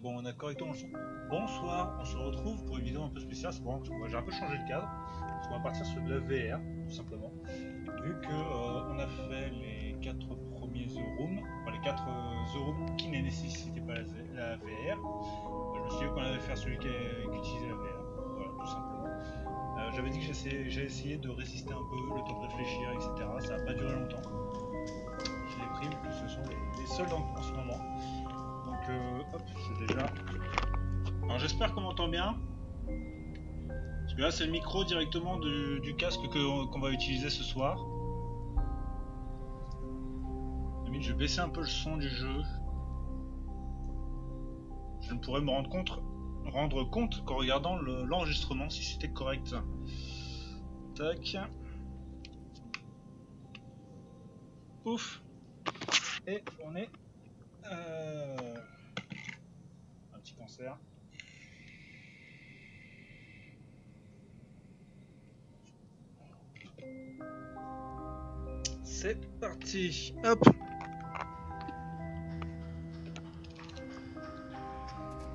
Bon, on a correctement le son. Bonsoir, on se retrouve pour une vidéo un peu spéciale. C'est bon, j'ai un peu changé de cadre. Qu'on va partir sur de la VR, tout simplement. Vu que euh, on a fait les 4 premiers The Room, enfin les 4 The Room qui ne nécessitaient pas la, VR, je me suis dit qu'on allait faire celui qui, utilisait la VR. Voilà, tout simplement. Euh, J'avais dit que j'ai essayé de résister un peu, le temps de réfléchir, etc. Ça n'a pas duré longtemps. Je l'ai pris, vu que ce sont les, les seuls en ce moment. Hop, c'est déjà. Alors, j'espère qu'on m'entend bien. Parce que là, c'est le micro directement du, du casque que- qu'on va utiliser ce soir. Je vais baisser un peu le son du jeu. Je ne pourrais me rendre compte, rendre compte qu'en regardant le- l'enregistrement si c'était correct. Tac. Ouf. Et on est. euh, cancer. C'est parti. Hop.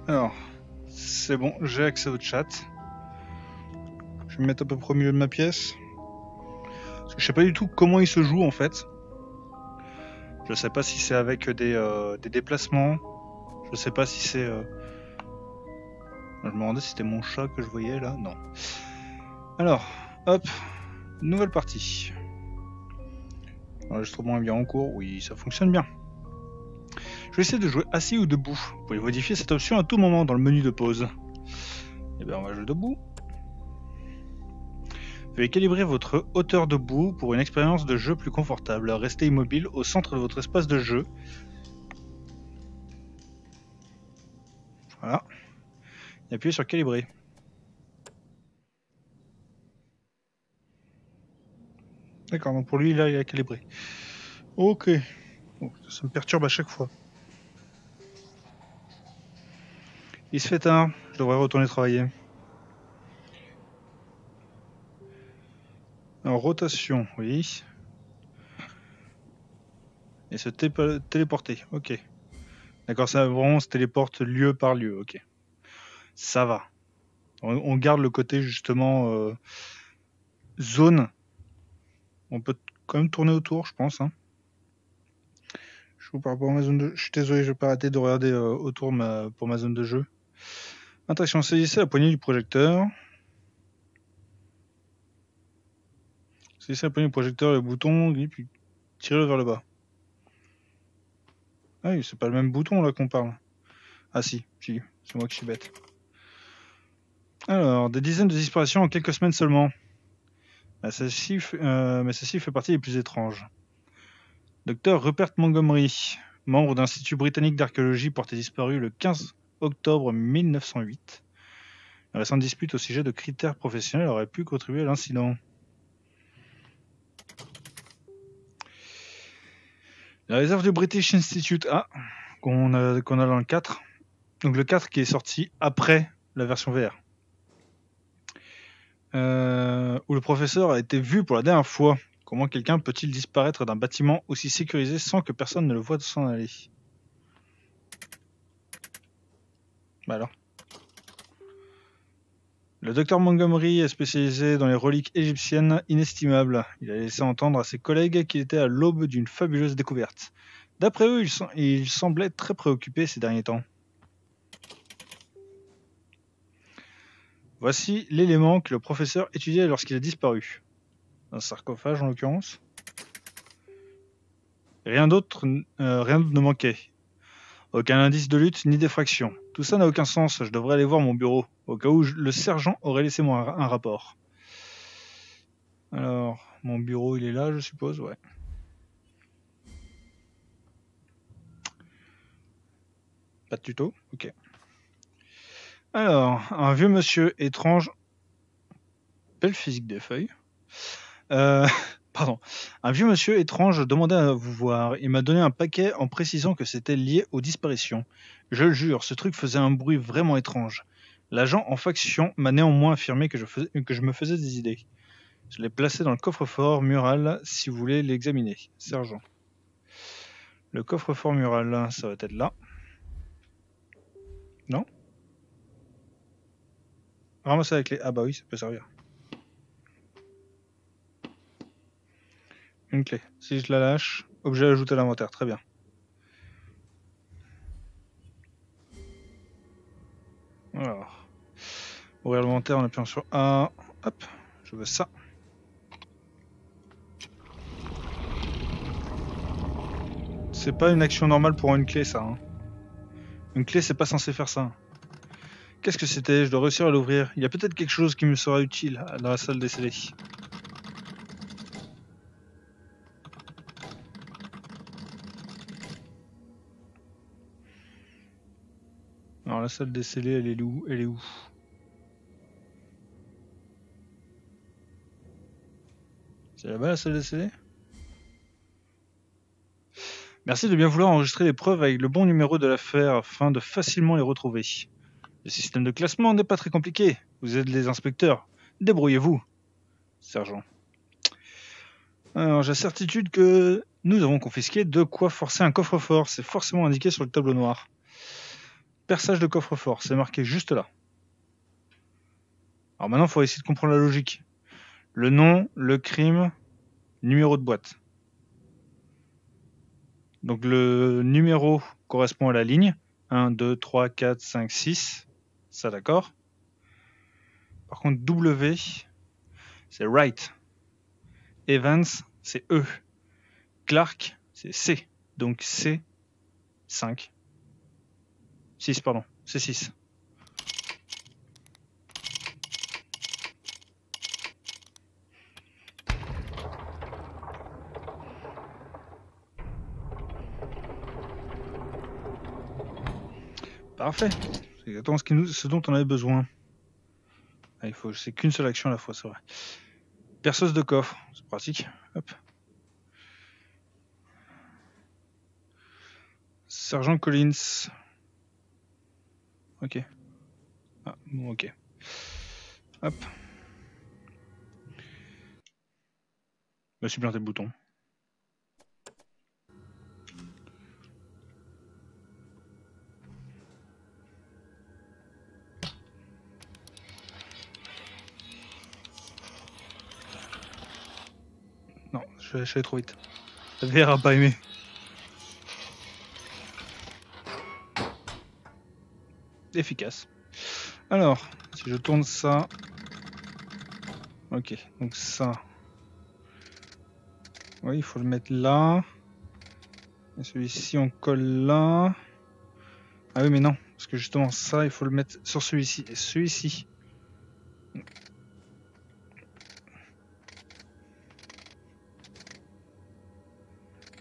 Alors, c'est bon, j'ai accès au chat. Je vais me mettre à peu près au milieu de ma pièce. Parce que je sais pas du tout comment il se joue en fait. Je sais pas si c'est avec des, euh, des déplacements. Je sais pas si c'est. euh, Je me demandais si c'était mon chat que je voyais là. Non. Alors, hop. Nouvelle partie. L'enregistrement est bien en cours. Oui, ça fonctionne bien. Je vais essayer de jouer assis ou debout. Vous pouvez modifier cette option à tout moment dans le menu de pause. Et bien, on va jouer debout. Veuillez calibrer votre hauteur debout pour une expérience de jeu plus confortable. Restez immobile au centre de votre espace de jeu. Voilà. Appuyez sur calibrer. D'accord, donc pour lui, là, il a calibré. Ok. Ça me perturbe à chaque fois. Il se fait tard, je devrais retourner travailler. Alors, rotation, oui. Et se téléporter, ok. D'accord, ça vraiment se téléporte lieu par lieu, ok. Ça va. On, garde le côté justement euh, zone. On peut quand même tourner autour, je pense. Hein. Je vous par rapport à ma zone de... Je suis désolé, je vais pas arrêter de regarder euh, autour pour ma zone de jeu. Attention, saisissez la poignée du projecteur. Saisissez la poignée du projecteur, le bouton, et puis tirez-le vers le bas. Ah oui, c'est pas le même bouton là qu'on parle. Ah si, si, c'est moi qui suis bête. Alors, des dizaines de disparitions en quelques semaines seulement. Ah, f- euh, mais celle-ci fait partie des plus étranges. Docteur Rupert Montgomery, membre de l'Institut britannique d'archéologie, porté disparu le 15 octobre 1908. Une récente dispute au sujet de critères professionnels aurait pu contribuer à l'incident. La réserve du British Institute a, qu'on a dans le 4. Donc le 4 qui est sorti après la version VR. Euh, où le professeur a été vu pour la dernière fois. Comment quelqu'un peut-il disparaître d'un bâtiment aussi sécurisé sans que personne ne le voie s'en aller? Bah. Le docteur Montgomery est spécialisé dans les reliques égyptiennes inestimables. Il a laissé entendre à ses collègues qu'il était à l'aube d'une fabuleuse découverte. D'après eux, il semblait très préoccupé ces derniers temps. Voici l'élément que le professeur étudiait lorsqu'il a disparu. Un sarcophage en l'occurrence. Rien d'autre euh, ne manquait. Aucun indice de lutte ni d'effraction. Tout ça n'a aucun sens. Je devrais aller voir mon bureau, au cas où le sergent aurait laissé moi un rapport. Alors, mon bureau, il est là, je suppose, ouais. Pas de tuto? Ok. Alors, un vieux monsieur étrange. Belle physique des feuilles. Euh, pardon. Un vieux monsieur étrange demandait à vous voir. Il m'a donné un paquet en précisant que c'était lié aux disparitions. Je le jure, ce truc faisait un bruit vraiment étrange. L'agent en faction m'a néanmoins affirmé que je, que je me faisais des idées. Je l'ai placé dans le coffre-fort mural si vous voulez l'examiner. Sergent. Le coffre-fort mural, ça va être là. Ramasser la clé. Ah bah oui, ça peut servir. Une clé. Si je la lâche, objet ajouté à l'inventaire. Très bien. Alors. Ouvrir l'inventaire en appuyant sur A. Hop, je veux ça. C'est pas une action normale pour une clé, ça. hein. Une clé, c'est pas censé faire ça. Qu'est-ce que c'était? Je dois réussir à l'ouvrir. Il y a peut-être quelque chose qui me sera utile dans la salle des scellés. Alors la salle des scellés, elle est où? Elle est où? C'est là-bas la salle des scellés Merci de bien vouloir enregistrer les preuves avec le bon numéro de l'affaire afin de facilement les retrouver. Le système de classement n'est pas très compliqué. Vous êtes les inspecteurs. Débrouillez-vous, sergent. Alors, j'ai certitude que nous avons confisqué de quoi forcer un coffre-fort. C'est forcément indiqué sur le tableau noir. Perçage de coffre-fort, c'est marqué juste là. Alors maintenant, il faut essayer de comprendre la logique. Le nom, le crime, numéro de boîte. Donc le numéro correspond à la ligne. 1, 2, 3, 4, 5, 6. Ça d'accord. Par contre W, c'est right. Evans, c'est E. Clark, c'est C. Donc C, 5. 6, pardon. C'est 6. Parfait. Exactement ce, qui nous, ce dont on avait besoin. Ah, il faut, c'est qu'une seule action à la fois, c'est vrai. Perceuse de coffre, c'est pratique. Hop. Sergent Collins. Ok. Ah, bon, ok. Hop. Suis planté le bouton. Je vais, je vais trop vite. La VR a pas aimé. Efficace. Alors, si je tourne ça. Ok, donc ça. Oui, il faut le mettre là. Et celui-ci, on colle là. Ah oui, mais non. Parce que justement, ça, il faut le mettre sur celui-ci. Et celui-ci.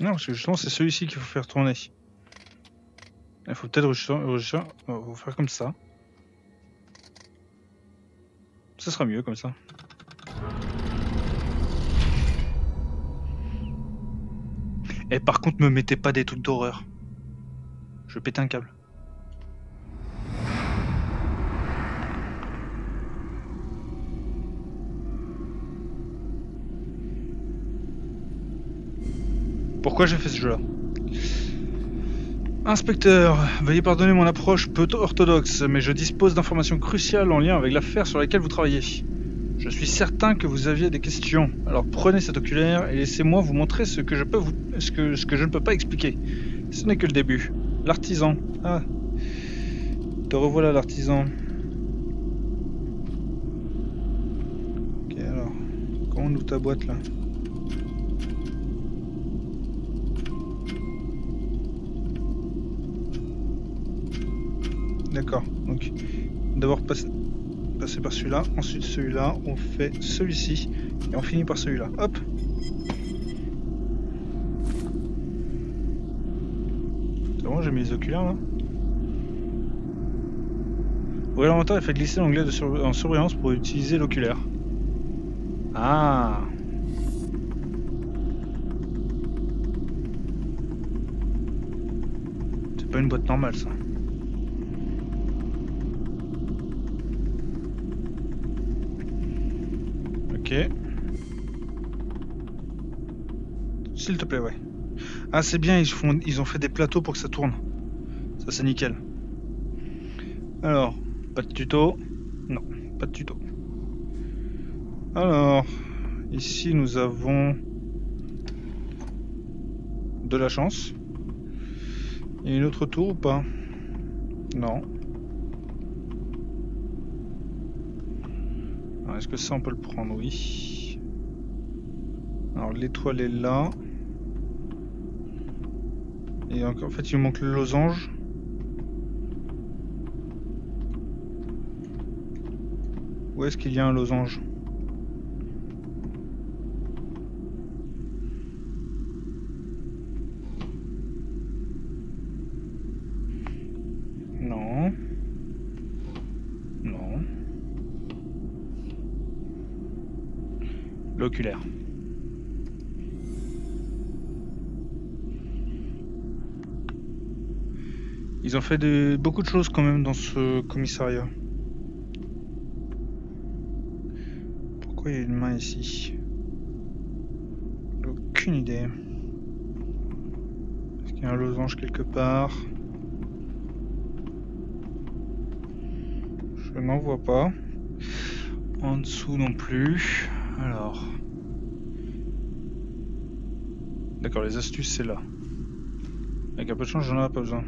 Non, parce que justement, c'est celui-ci qu'il faut faire tourner. Il faut peut-être va faire comme ça. Ça sera mieux comme ça. Et par contre, me mettez pas des trucs d'horreur. Je pète un câble. Pourquoi j'ai fait ce jeu-là Inspecteur, veuillez pardonner mon approche peu orthodoxe, mais je dispose d'informations cruciales en lien avec l'affaire sur laquelle vous travaillez. Je suis certain que vous aviez des questions, alors prenez cet oculaire et laissez-moi vous montrer ce que je peux vous, ce que, ce que je ne peux pas expliquer. Ce n'est que le début. L'artisan. Ah. Te revoilà l'artisan. Ok alors. Comment on ouvre ta boîte là? Donc, d'abord passer, par celui-là, ensuite celui-là, on fait celui-ci, et on finit par celui-là. Hop C'est bon, j'ai mis les oculaires là Ouvrir l'inventaire et fait glisser l'onglet sur- en surveillance pour utiliser l'oculaire. Ah C'est pas une boîte normale ça. S'il te plaît, ouais. Ah, c'est bien, ils, font, ils ont fait des plateaux pour que ça tourne. Ça, c'est nickel. Alors, pas de tuto. Non. pas de tuto. Alors, ici nous avons de la chance. Il y a une autre tour ou pas? Non. Est-ce que ça on peut le prendre? Oui. Alors l'étoile est là. En fait il manque le losange. Où est-ce qu'il y a un losange? Non. Non. L'oculaire. Ils ont fait beaucoup de choses quand même dans ce commissariat. Pourquoi il y a une main ici? Aucune idée. Est-ce qu'il y a un losange quelque part? Je n'en vois pas. En dessous non plus. Alors. D'accord, les astuces c'est là. Avec un peu de chance, j'en ai pas besoin.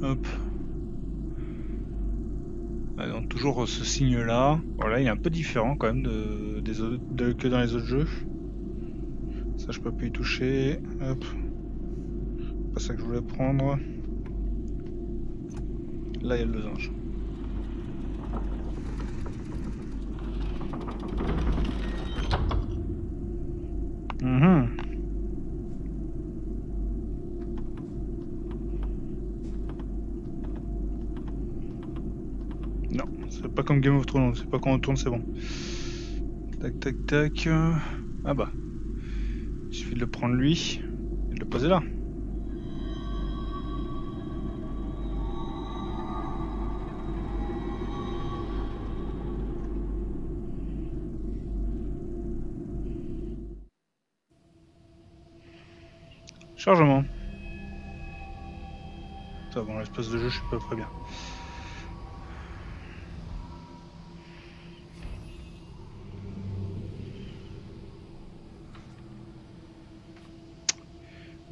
Hop. Ah, donc toujours ce signe là. Voilà, il est un peu différent quand même de, des autres- que dans les autres jeux. Ça je peux plus y toucher. Hop. Pas ça que je voulais prendre. Là il y a le losange. Mhm. Non, c'est pas comme Game of Thrones, c'est pas quand on tourne, c'est bon. Tac, tac, tac. Ah bah. Il suffit de le prendre lui et de le poser là. Chargement. Ça, bon, l'espace de jeu, je suis pas très bien.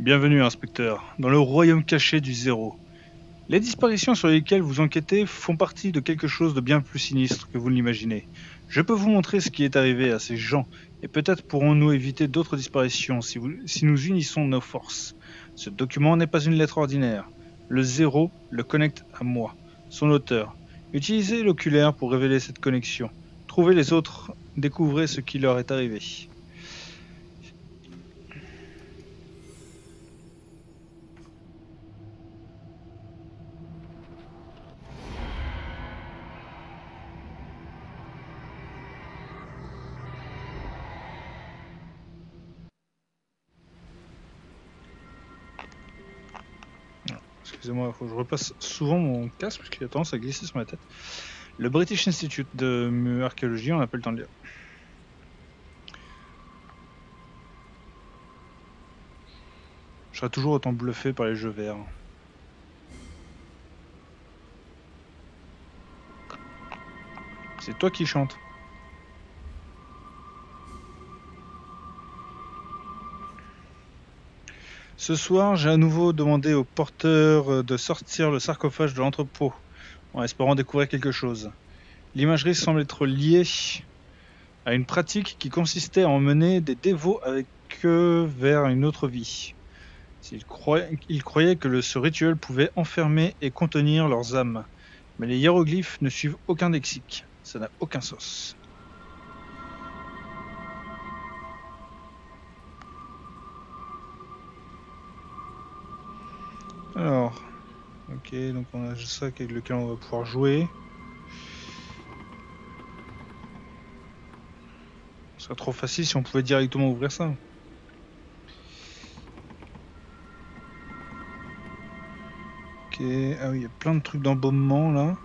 Bienvenue, inspecteur, dans le royaume caché du zéro. Les disparitions sur lesquelles vous enquêtez font partie de quelque chose de bien plus sinistre que vous ne l'imaginez. Je peux vous montrer ce qui est arrivé à ces gens, et peut-être pourrons-nous éviter d'autres disparitions si, nous unissons nos forces. Ce document n'est pas une lettre ordinaire. Le zéro le connecte à moi, son auteur. Utilisez l'oculaire pour révéler cette connexion. Trouvez les autres, découvrez ce qui leur est arrivé. Je repasse souvent mon casque parce qu'il a tendance à glisser sur ma tête. Le British Institute de archéologie, on n'a pas le temps de lire. Je serai toujours autant bluffé par les jeux verts. C'est toi qui chantes. Ce soir, j'ai à nouveau demandé au porteur euh, de sortir le sarcophage de l'entrepôt, en espérant découvrir quelque chose. L'imagerie semble être liée à une pratique qui consistait à emmener des dévots avec eux vers une autre vie. Ils croyaient, que ce rituel pouvait enfermer et contenir leurs âmes. Mais les hiéroglyphes ne suivent aucun lexique. Ça n'a aucun sens. Alors, ok, donc on a ça avec lequel on va pouvoir jouer. Ce serait trop facile si on pouvait directement ouvrir ça. Ok, ah oui, il y a plein de trucs d'embaumement là.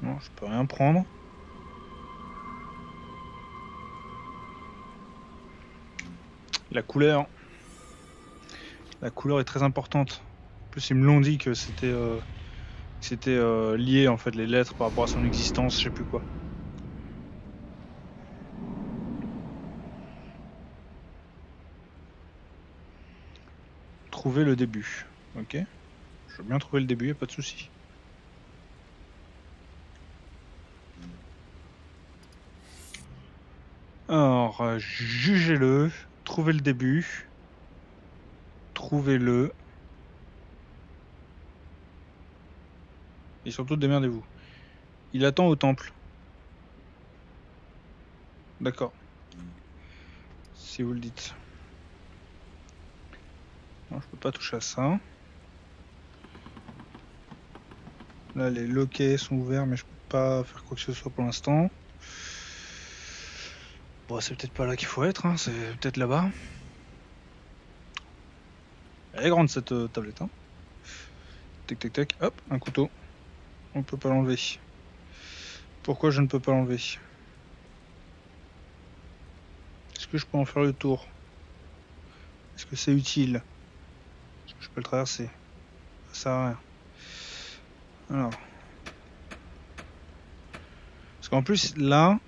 Non, je peux rien prendre. La couleur. La couleur est très importante. plus, ils me l'ont dit que c'était euh, euh, lié en fait les lettres par rapport à son existence, je sais plus quoi. Trouver le début. Ok. Je veux bien trouver le début, y a pas de souci. Alors, euh, jugez-le, trouvez le début, trouvez-le. Et surtout, démerdez-vous. Il attend au temple. D'accord. Si vous le dites. Non, je peux pas toucher à ça. Là, les loquets sont ouverts, mais je peux pas faire quoi que ce soit pour l'instant. Bon, c'est peut-être pas là qu'il faut être, hein, c'est peut-être là-bas. Elle est grande cette euh, tablette. Hein. Tac tac tac, hop, un couteau. On peut pas l'enlever. Pourquoi je ne peux pas l'enlever? Est-ce que je peux en faire le tour? Est-ce que c'est utile? Est-ce que je peux le traverser? Ça sert à rien. Alors. Parce qu'en plus, là,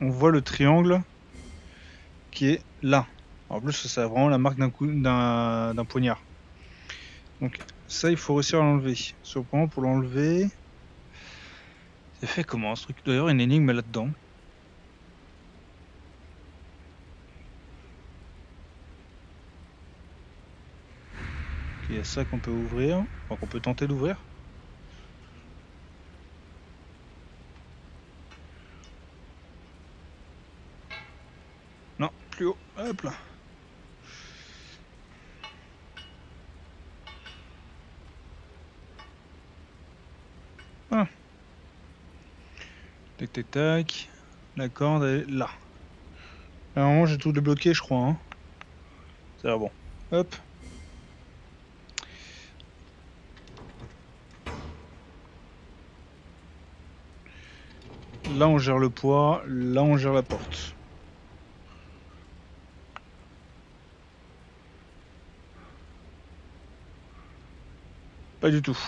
on voit le triangle qui est là. En plus, c'est vraiment la marque d'un poignard. Donc ça, il faut réussir à l'enlever. Cependant, pour l'enlever, c'est fait comment ce truc? D'ailleurs, une énigme là-dedans. Il y a ça qu'on peut ouvrir, enfin, qu'on peut tenter d'ouvrir. Non, plus haut. Hop là. Tac tac tac. La corde est là. Alors j'ai tout débloqué je crois. Hein. Bon. Hop. Là on gère le poids, là on gère la porte. Pas du tout.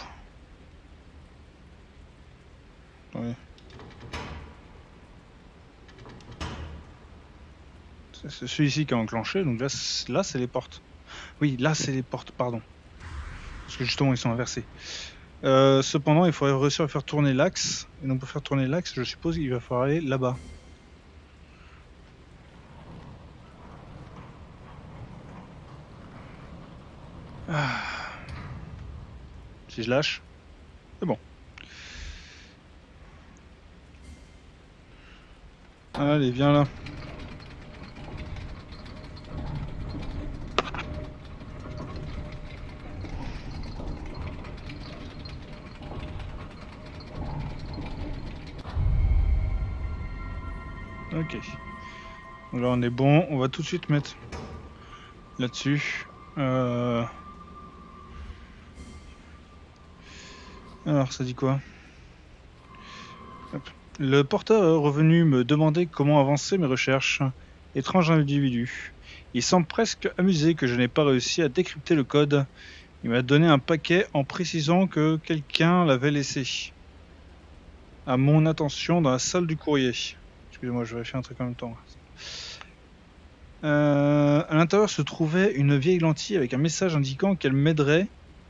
C'est celui-ci qui a enclenché, donc là c'est les portes. Oui, là c'est les portes, pardon. Parce que justement ils sont inversés. Euh, cependant, il faudrait réussir à faire tourner l'axe. Et donc pour faire tourner l'axe, je suppose qu'il va falloir aller là-bas. Si je lâche, c'est bon. Allez, viens là. Ok. Là on est bon, on va tout de suite mettre là-dessus. Euh... Alors ça dit quoi. Le porteur est revenu me demander comment avancer mes recherches. Étrange individu. Il semble presque amusé que je n'ai pas réussi à décrypter le code. Il m'a donné un paquet en précisant que quelqu'un l'avait laissé. À mon attention dans la salle du courrier. Excusez-moi, je vérifie un truc en même temps. Euh, à l'intérieur se trouvait une vieille lentille avec un message indiquant qu'elle m'aiderait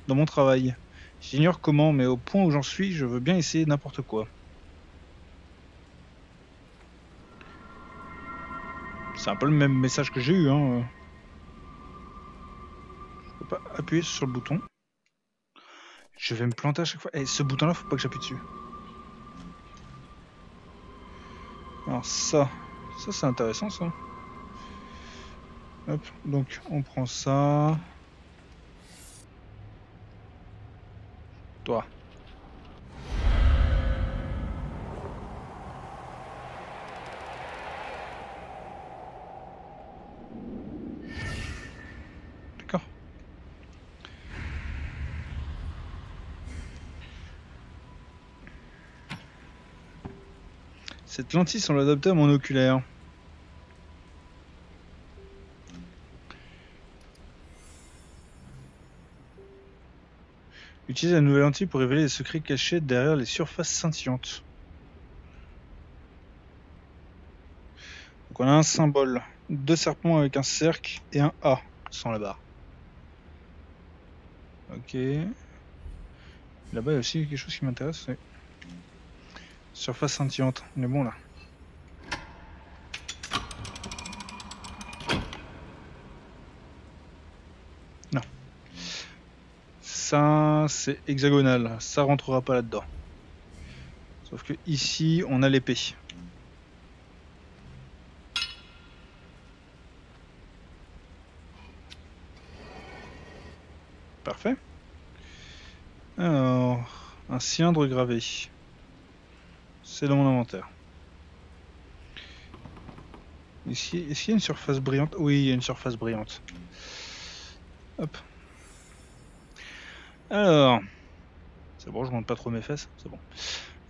dans mon travail. J'ignore comment, mais au point où j'en suis, je veux bien essayer n'importe quoi. C'est un peu le même message que j'ai eu. Hein. Je peux pas appuyer sur le bouton. Je vais me planter à chaque fois. Et ce bouton-là, faut pas que j'appuie dessus. Alors ça, ça c'est intéressant ça. Hop, donc on prend ça. D'accord. Cette lentille semble adaptée à mon oculaire. La nouvelle lentille pour révéler les secrets cachés derrière les surfaces scintillantes. Donc on a un symbole, deux serpents avec un cercle et un A sans la barre. Ok. Là-bas il y a aussi quelque chose qui m'intéresse. Surface scintillante. On est bon là. Non. Ça, c'est hexagonal. Ça rentrera pas là-dedans. Sauf que ici, on a l'épée. Parfait. Alors, un cylindre gravé. C'est dans mon inventaire. Ici, est-ce qu'il y a une surface brillante? Oui, il y a une surface brillante. Hop. Alors. C'est bon, je monte pas trop mes fesses, c'est bon.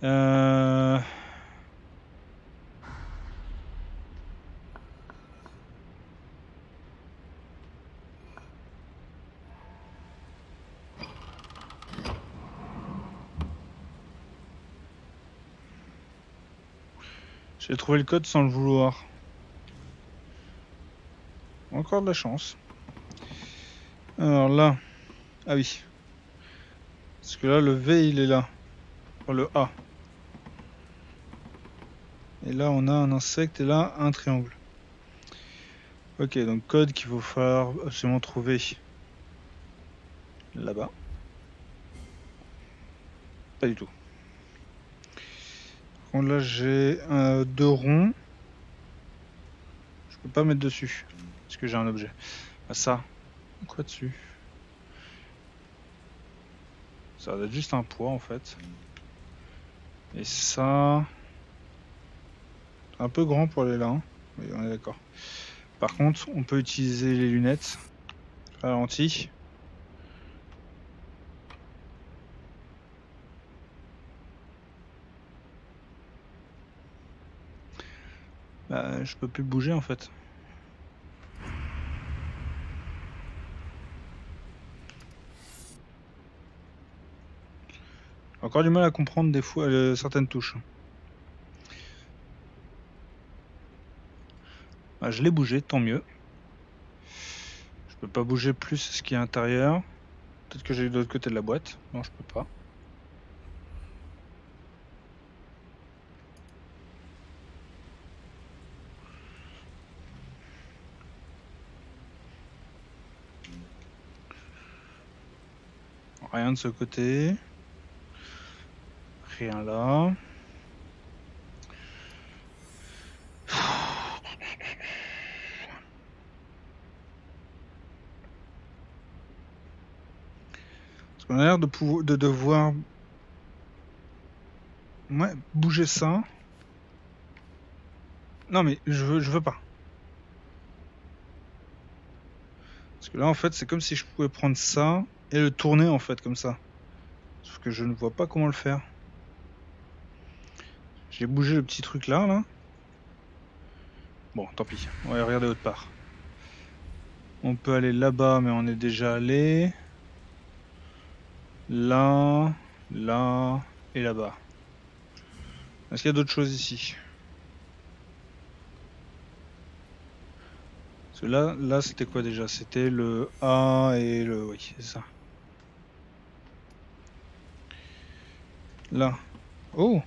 Euh... J'ai trouvé le code sans le vouloir. Encore de la chance. Alors là. Ah oui. Parce que là, le V, il est là. Enfin, le A. Et là, on a un insecte et là, un triangle. Ok, donc code qu'il faut falloir absolument trouver là-bas. Pas du tout. Par contre, là, j'ai euh, deux ronds. Je peux pas mettre dessus. Parce que j'ai un objet. Ah, ça. Quoi dessus? Ça va être juste un poids en fait. Et ça. Un peu grand pour aller là. hein. Oui, on est d'accord. Par contre, on peut utiliser les lunettes. Ralenti. Bah, je peux plus bouger en fait. Encore du mal à comprendre des fois euh, certaines touches. Bah, je l'ai bougé, tant mieux. Je peux pas bouger plus ce qui est à l'intérieur. Peut-être que j'ai de l'autre côté de la boîte. Non, je peux pas. Rien de ce côté. Rien là. Parce qu'on a l'air de devoir ouais, bouger ça. Non mais je veux, je veux pas. Parce que là en fait c'est comme si je pouvais prendre ça et le tourner en fait comme ça. Sauf que je ne vois pas comment le faire. J'ai bougé le petit truc là, là. Bon, tant pis. On va regarder autre part. On peut aller là-bas, mais on est déjà allé. Là, là et là-bas. Est-ce qu'il y a d'autres choses ici? Parce que là, là c'était quoi déjà? C'était le A et le... Oui, c'est ça. Là. Oh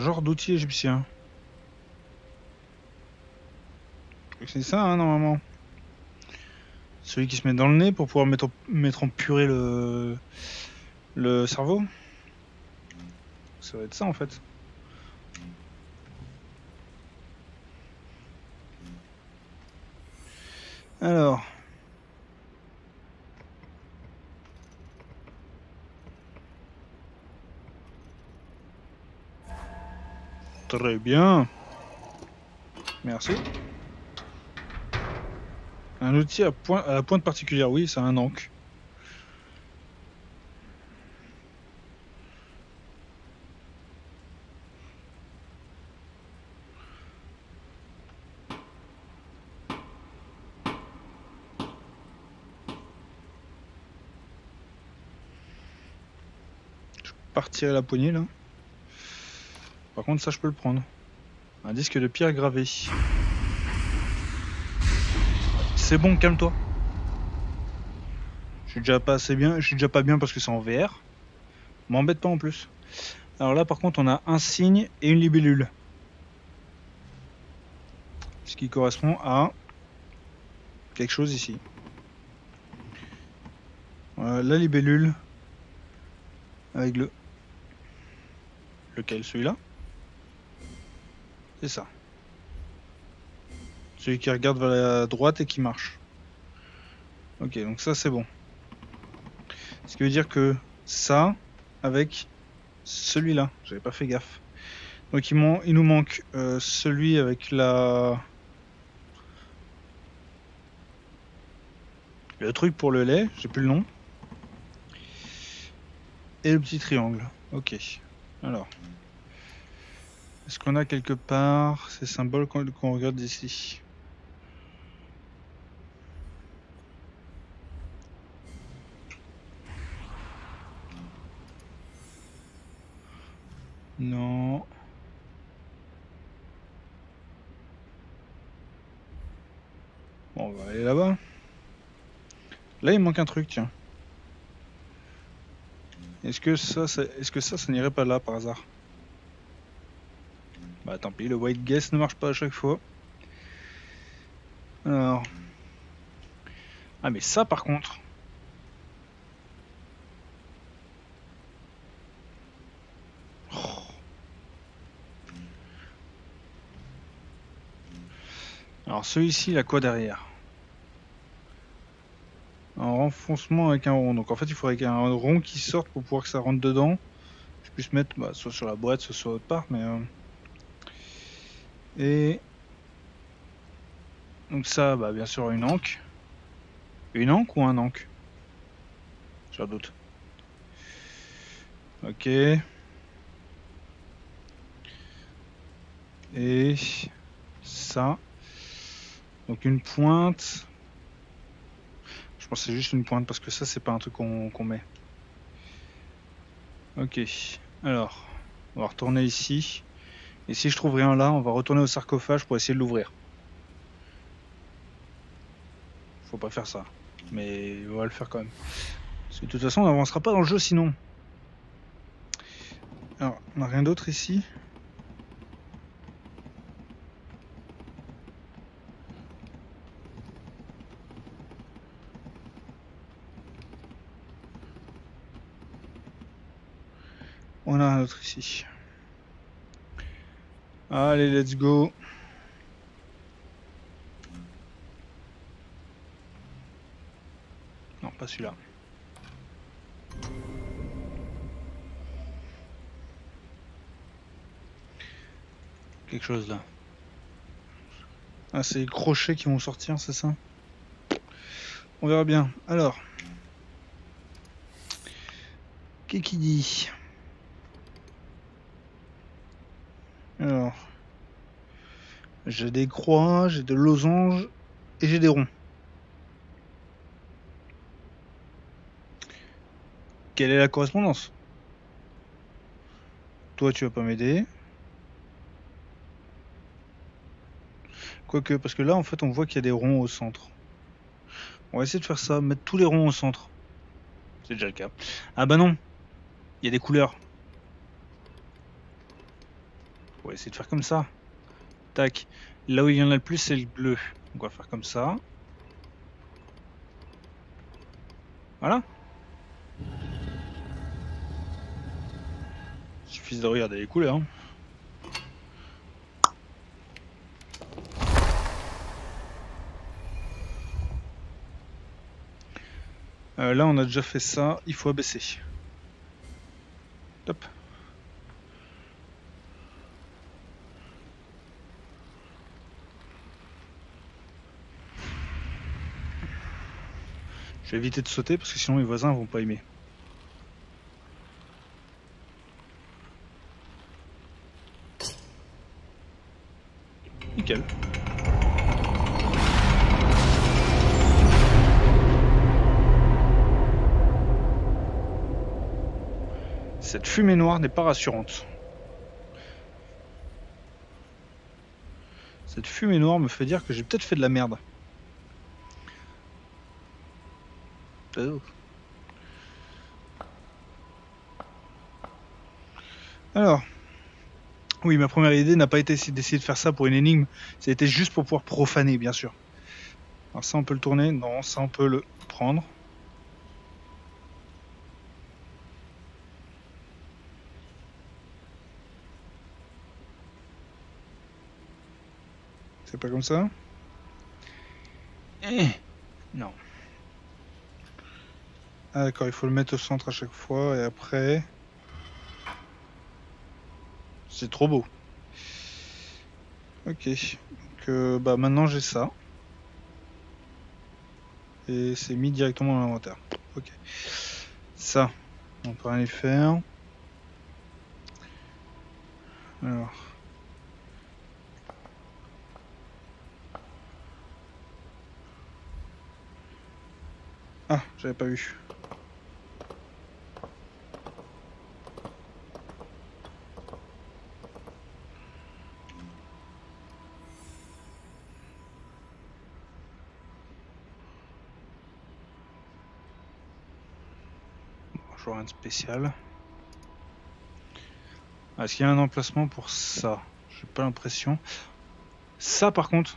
genre d'outil égyptien. C'est ça, hein, normalement. Celui qui se met dans le nez pour pouvoir mettre, mettre en purée le, le cerveau. Ça va être ça en fait. Alors. Très bien. Merci. Un outil à, point, à la pointe particulière, oui, c'est un ancre. Je partirai la poignée là. Ça je peux le prendre. Un disque de pierre gravé. C'est bon, calme-toi. Je suis déjà pas assez bien, je suis déjà pas bien parce que c'est en VR. M'embête pas en plus. Alors là par contre on a un signe et une libellule. Ce qui correspond à quelque chose ici. Voilà, la libellule avec le lequel celui-là? C'est ça. Celui qui regarde vers la droite et qui marche. Ok, donc ça c'est bon. Ce qui veut dire que ça, avec celui-là, j'avais pas fait gaffe. Donc il, nous manque euh, celui avec la... Le truc pour le lait, j'ai plus le nom. Et le petit triangle. Ok. Alors. Est-ce qu'on a quelque part ces symboles qu'on regarde d'ici? Non. Bon, on va aller là-bas. Là, il manque un truc, tiens. Est-ce que ça- est-ce que ça, ça n'irait pas là par hasard? Bah tant pis, le white guess ne marche pas à chaque fois. Alors. Ah mais ça par contre. Oh. Alors celui-ci, il a quoi derrière? Un renfoncement avec un rond. Donc en fait, il faudrait qu'il y ait un rond qui sorte pour pouvoir que ça rentre dedans. Je puisse mettre bah, soit sur la boîte, soit sur autre part. Mais euh, Et donc ça, bah bien sûr une anque. Une anque ou un anque? Un doute. Ok. Et ça. Donc une pointe. Je pense c'est juste une pointe parce que ça c'est pas un truc qu'on met. Ok. Alors, on va retourner ici. Et si je trouve rien là, on va retourner au sarcophage pour essayer de l'ouvrir. Faut pas faire ça. Mais on va le faire quand même. Parce que de toute façon, on n'avancera pas dans le jeu sinon. Alors, on n'a rien d'autre ici. On a un autre ici. Allez, let's go. Non, pas celui-là. Quelque chose là. Ah, c'est les crochets qui vont sortir, c'est ça? On verra bien. Alors. Qu'est-ce qu'il dit? Alors. J'ai des croix, j'ai des losanges et j'ai des ronds. Quelle est la correspondance? Toi, tu vas pas m'aider. Quoique, parce que là, en fait, on voit qu'il y a des ronds au centre. On va essayer de faire ça, mettre tous les ronds au centre. C'est déjà le cas. Ah bah non Il y a des couleurs. On va essayer de faire comme ça. Tac. Là où il y en a le plus, c'est le bleu. Donc on va faire comme ça. Voilà. Il suffit de regarder les couleurs. hein. Euh, là, on a déjà fait ça. Il faut abaisser. Top. Je vais éviter de sauter parce que sinon mes voisins vont pas aimer. Nickel. Cette fumée noire n'est pas rassurante. Cette fumée noire me fait dire que j'ai peut-être fait de la merde. Alors, oui, ma première idée n'a pas été d'essayer de faire ça pour une énigme, c'était juste pour pouvoir profaner, bien sûr. Alors ça, on peut le tourner Non, ça, on peut le prendre. C'est pas comme ça? Eh Non. Ah d'accord, il faut le mettre au centre à chaque fois et après... C'est trop beau. Ok. Que bah maintenant j'ai ça. Et c'est mis directement dans l'inventaire. Ok. Ça, on peut rien y faire. Alors. Ah, j'avais pas vu. Rien de spécial. Ah, Est-ce qu'il y a un emplacement pour ça? J'ai pas l'impression. Ça par contre.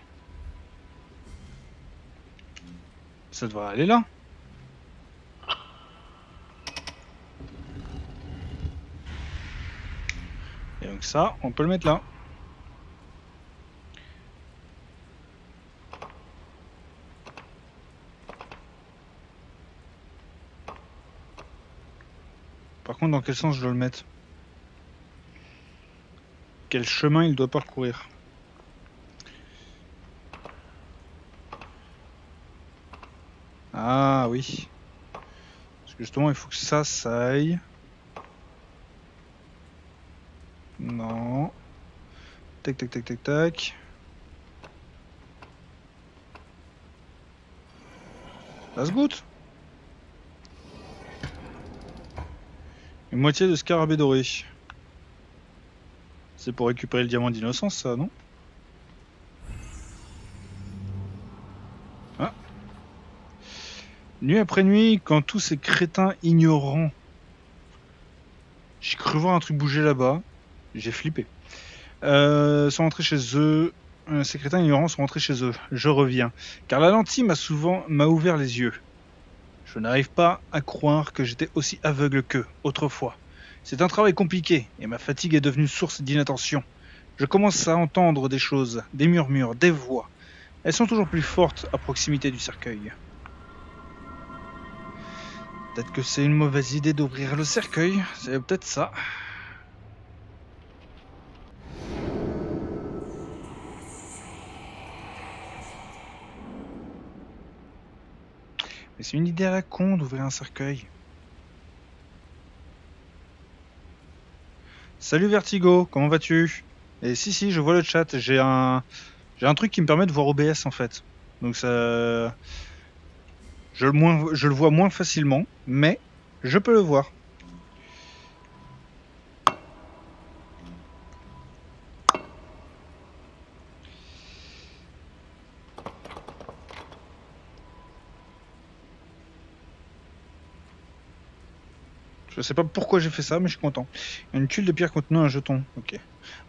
Ça devrait aller là. Et donc ça, on peut le mettre là. Quel sens je dois le mettre? Quel chemin il doit parcourir? Ah oui. Parce que justement, il faut que ça, ça aille. Non. Tac, tac, tac, tac, tac. Ça se goûte. Une moitié de scarabée doré. C'est pour récupérer le diamant d'innocence, ça, non? Ah. Nuit après nuit, quand tous ces crétins ignorants... J'ai cru voir un truc bouger là-bas. J'ai flippé. Euh, sont rentrés chez eux. Euh, ces crétins ignorants sont rentrés chez eux. Je reviens. Car la lentille m'a souvent m'a ouvert les yeux. Je n'arrive pas à croire que j'étais aussi aveugle qu'eux, autrefois. C'est un travail compliqué, et ma fatigue est devenue source d'inattention. Je commence à entendre des choses, des murmures, des voix. Elles sont toujours plus fortes à proximité du cercueil. Peut-être que c'est une mauvaise idée d'ouvrir le cercueil, c'est peut-être ça. C'est une idée à la con d'ouvrir un cercueil. Salut Vertigo, comment vas-tu? Et si si, je vois le chat, j'ai un j'ai un truc qui me permet de voir OBS en fait. Donc ça je le vois moins facilement, mais je peux le voir. Sais pas pourquoi j'ai fait ça, mais je suis content. Une tuile de pierre contenant un jeton. Ok.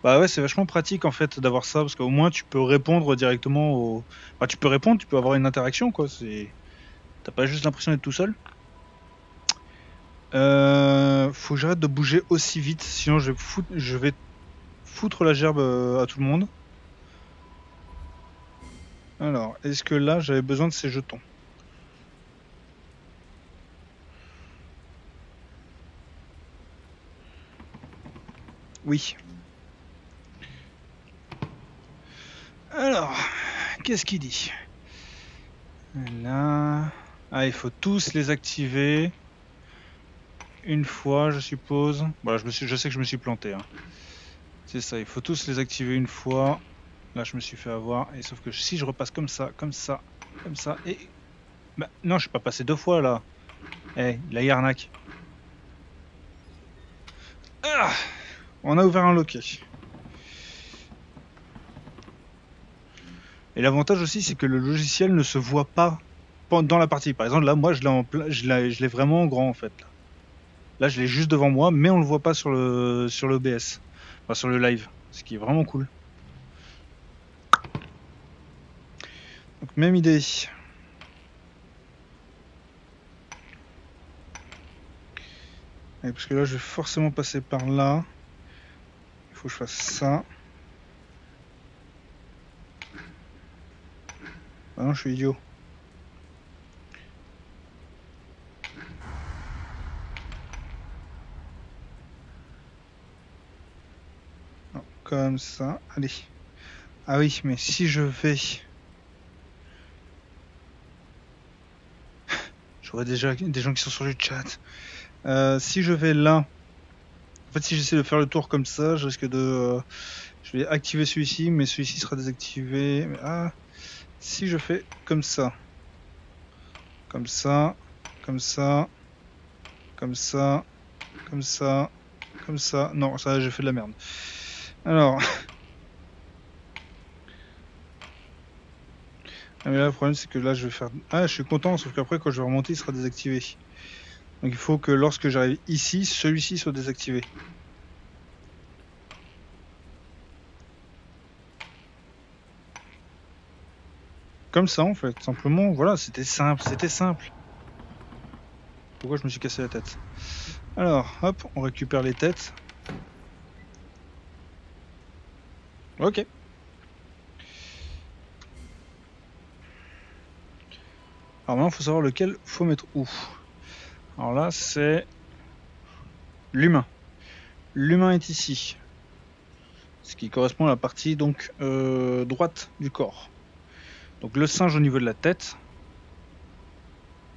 Bah ouais, c'est vachement pratique en fait d'avoir ça parce qu'au moins tu peux répondre directement au. Bah tu peux répondre, tu peux avoir une interaction quoi. C'est. T'as pas juste l'impression d'être tout seul. Euh... Faut que j'arrête de bouger aussi vite, sinon je vais, foutre... je vais foutre la gerbe euh, à tout le monde. Alors, est-ce que là j'avais besoin de ces jetons? Oui. Alors, qu'est-ce qu'il dit? Là. Ah, il faut tous les activer. Une fois, je suppose. Voilà, je, me suis, je sais que je me suis planté. Hein. C'est ça, il faut tous les activer une fois. Là, je me suis fait avoir. Et sauf que si je repasse comme ça, comme ça, comme ça, et. Bah, non, je suis pas passé deux fois là. Eh, hey, la arnaque. Ah On a ouvert un loquet. Et l'avantage aussi, c'est que le logiciel ne se voit pas dans la partie. Par exemple, là, moi, je l'ai vraiment en grand en fait. Là, je l'ai juste devant moi, mais on le voit pas sur le sur l'OBS, enfin sur le live, ce qui est vraiment cool. Donc même idée. Parce que là, je vais forcément passer par là. Je fasse ça. Ah non, je suis idiot. Comme ça. Allez. Ah oui, mais si je vais... Vois déjà des gens qui sont sur le chat. Euh, si je vais là... En fait, si j'essaie de faire le tour comme ça, je risque de... euh, Je vais activer celui-ci, mais celui-ci sera désactivé. Ah si je fais comme ça, comme ça, comme ça, comme ça, comme ça, comme ça, non, ça j'ai fait de la merde. Alors, ah, mais là le problème c'est que là je vais faire, ah je suis content, sauf qu'après quand je vais remonter il sera désactivé. Donc il faut que lorsque j'arrive ici, celui-ci soit désactivé. Comme ça en fait, simplement, voilà, c'était simple, c'était simple. Pourquoi je me suis cassé la tête? Alors, hop, on récupère les têtes. Ok. Alors maintenant, il faut savoir lequel faut mettre où. Alors là, c'est l'humain. L'humain est ici. Ce qui correspond à la partie donc euh, droite du corps. Donc le singe au niveau de la tête.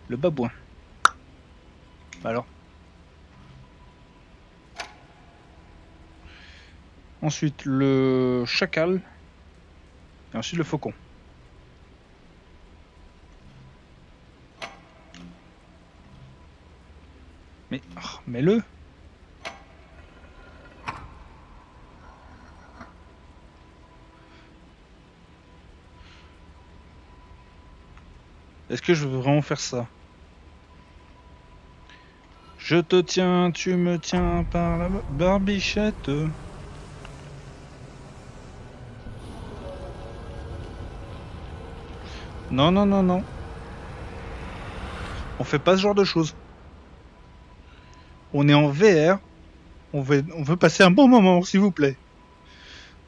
Le babouin. Alors. Ensuite le chacal. Et ensuite le faucon. Mais, oh, mets-le Est-ce que je veux vraiment faire ça? Je te tiens, tu me tiens par la barbichette. Non, non, non, non. On fait pas ce genre de choses. On est en VR. On veut, passer un bon moment, s'il vous plaît.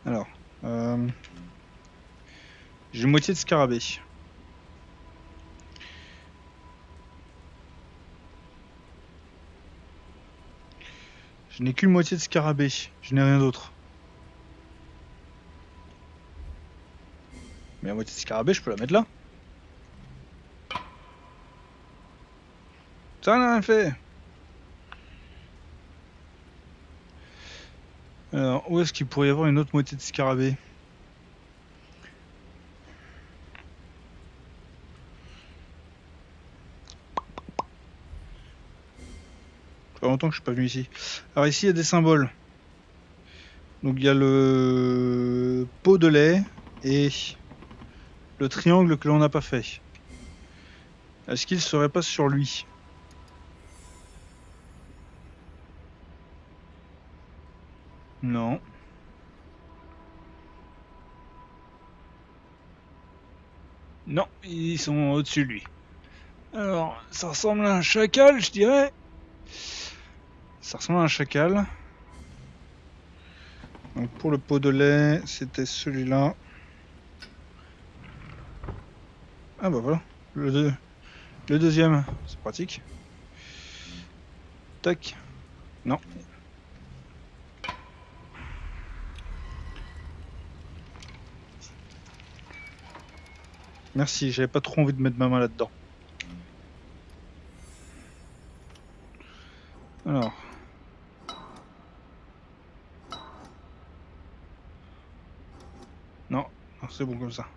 Alors, euh, j'ai moitié de scarabée. Je n'ai qu'une moitié de scarabée. Je n'ai rien d'autre. Mais la moitié de scarabée, je peux la mettre là. Ça n'a rien fait. Alors, où est-ce qu'il pourrait y avoir une autre moitié de scarabée? Ça fait longtemps que je suis pas venu ici. Alors ici, il y a des symboles. Donc il y a le pot de lait et le triangle que l'on n'a pas fait. Est-ce qu'il serait pas sur lui? Non. Non, ils sont au-dessus de lui. Alors, ça ressemble à un chacal, je dirais. Ça ressemble à un chacal. Donc pour le pot de lait, c'était celui-là. Ah bah voilà, le, deux- le deuxième, c'est pratique. Tac. Non. Merci, j'avais pas trop envie de mettre ma main là-dedans. Alors. Non, non, c'est bon comme ça.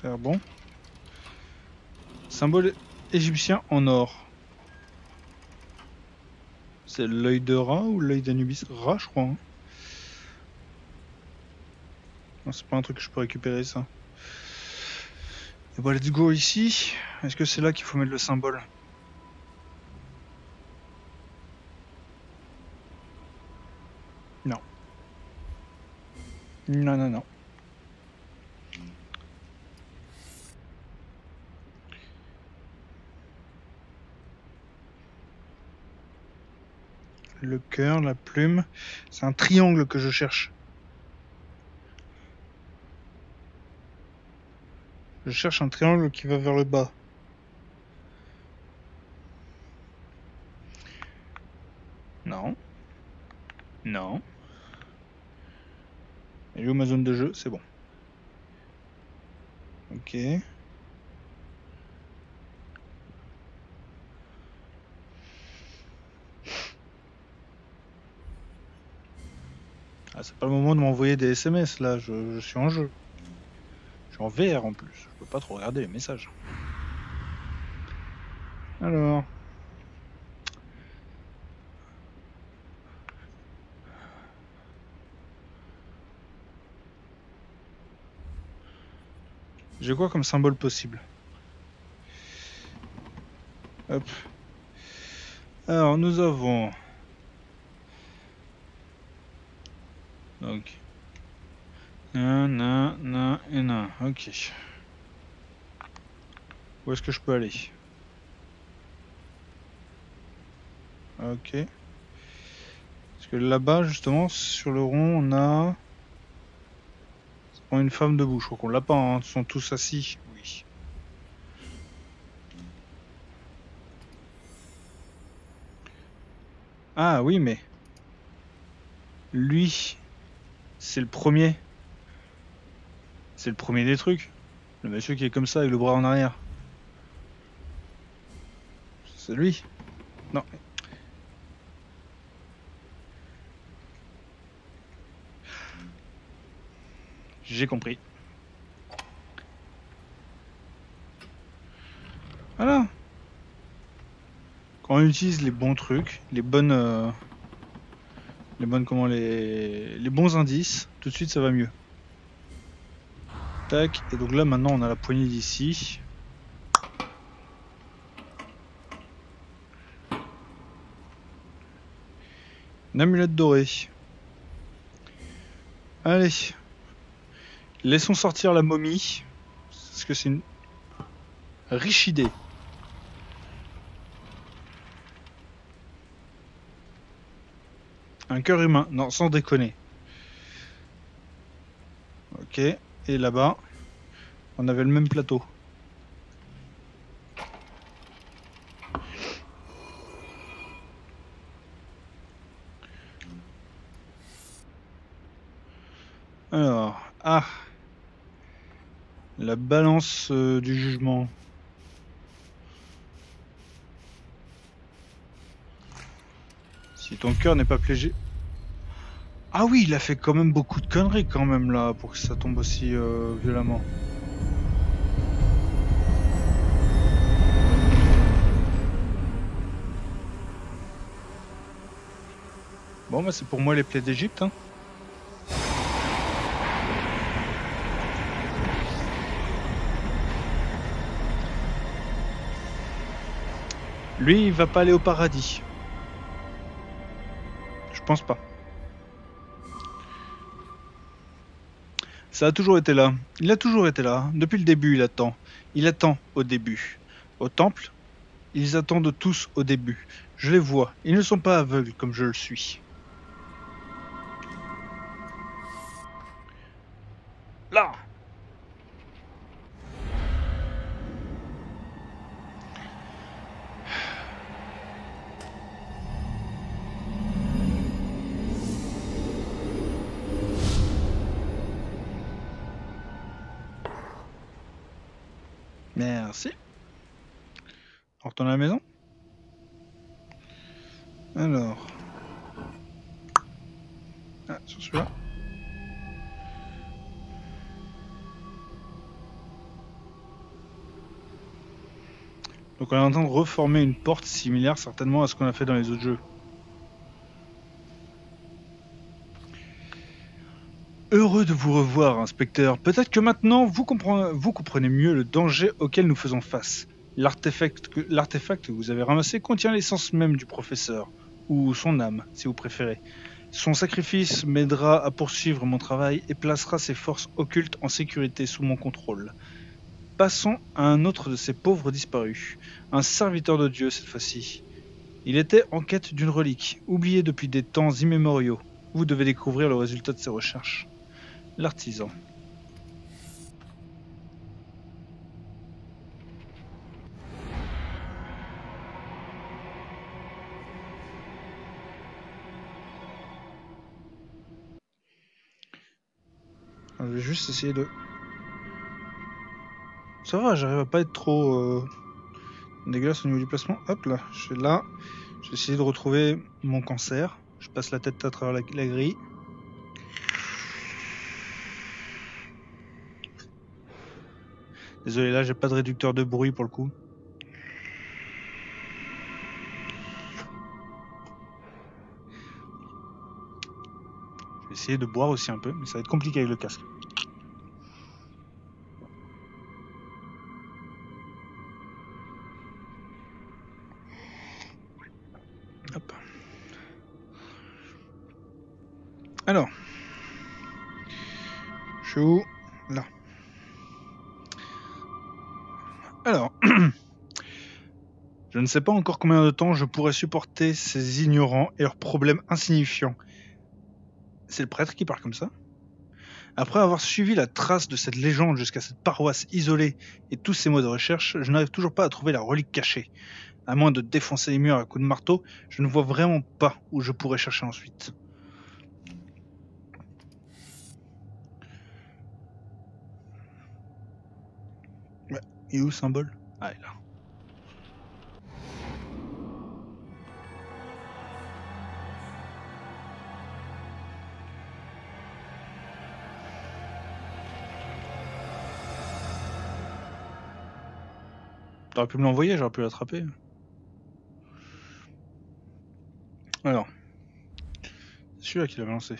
Ça a l'air bon. Symbole égyptien en or. C'est l'œil de Ra ou l'œil d'Anubis? Ra, je crois. hein. Non, c'est pas un truc que je peux récupérer, ça. Et bon, let's go ici. Est-ce que c'est là qu'il faut mettre le symbole? Non. Non, non, non. Le cœur, la plume. C'est un triangle que je cherche. Je cherche un triangle qui va vers le bas. Non. Non. Est où ma zone de jeu? C'est bon. Ok. C'est pas le moment de m'envoyer des SMS là, je, je suis en jeu. Je suis en VR en plus, je peux pas trop regarder les messages. Alors. J'ai quoi comme symbole possible? Hop. Alors nous avons donc un, nan, nan et nan. Ok. Où est-ce que je peux aller? Ok. Parce que là-bas, justement, sur le rond, on a... Ça prend une femme debout. Je crois qu'on l'a pas, hein. Ils sont tous assis. Oui. Ah oui, mais... Lui, c'est le premier. C'est le premier des trucs. Le monsieur qui est comme ça avec le bras en arrière. C'est lui Non. J'ai compris. Voilà. Quand on utilise les bons trucs, les bonnes, euh, les bonnes comment les, bons indices, tout de suite ça va mieux. Tac. Et donc là maintenant on a la poignée d'ici. Une amulette dorée. Allez. Laissons sortir la momie. Parce que c'est une riche idée. Un cœur humain. Non, sans déconner. Ok. Et là-bas, on avait le même plateau. Alors, ah, la balance euh, du jugement. Si ton cœur n'est pas piégé. Ah oui, il a fait quand même beaucoup de conneries quand même là pour que ça tombe aussi euh, violemment. Bon bah c'est pour moi les plaies d'Égypte. Hein. Lui, il va pas aller au paradis. Je pense pas. Ça a toujours été là. Il a toujours été là. Depuis le début, il attend. Il attend au début. Au temple, ils attendent tous au début. Je les vois. Ils ne sont pas aveugles comme je le suis. Donc on est en train de reformer une porte similaire certainement à ce qu'on a fait dans les autres jeux. Heureux de vous revoir, inspecteur. Peut-être que maintenant vous comprenez, mieux le danger auquel nous faisons face. L'artefact que vous avez ramassé contient l'essence même du professeur, ou son âme, si vous préférez. Son sacrifice m'aidera à poursuivre mon travail et placera ses forces occultes en sécurité sous mon contrôle. Passons à un autre de ces pauvres disparus, un serviteur de Dieu cette fois-ci. Il était en quête d'une relique, oubliée depuis des temps immémoriaux. Vous devez découvrir le résultat de ses recherches. L'artisan. Je vais juste essayer de... Ça va, j'arrive à pas être trop euh, dégueulasse au niveau du placement. Hop là, je suis là. Je vais essayer de retrouver mon cancer. Je passe la tête à travers la, la grille. Désolé, là j'ai pas de réducteur de bruit pour le coup. Je vais essayer de boire aussi un peu, mais ça va être compliqué avec le casque. Ne sais pas encore combien de temps je pourrais supporter ces ignorants et leurs problèmes insignifiants. C'est le prêtre qui parle comme ça? Après avoir suivi la trace de cette légende jusqu'à cette paroisse isolée et tous ces mots de recherche, je n'arrive toujours pas à trouver la relique cachée. À moins de défoncer les murs à coups de marteau, je ne vois vraiment pas où je pourrais chercher ensuite. Et où le symbole? Ah, il est là. T'aurais pu me l'envoyer, j'aurais pu l'attraper. Alors. C'est celui-là qui l'avait lancé.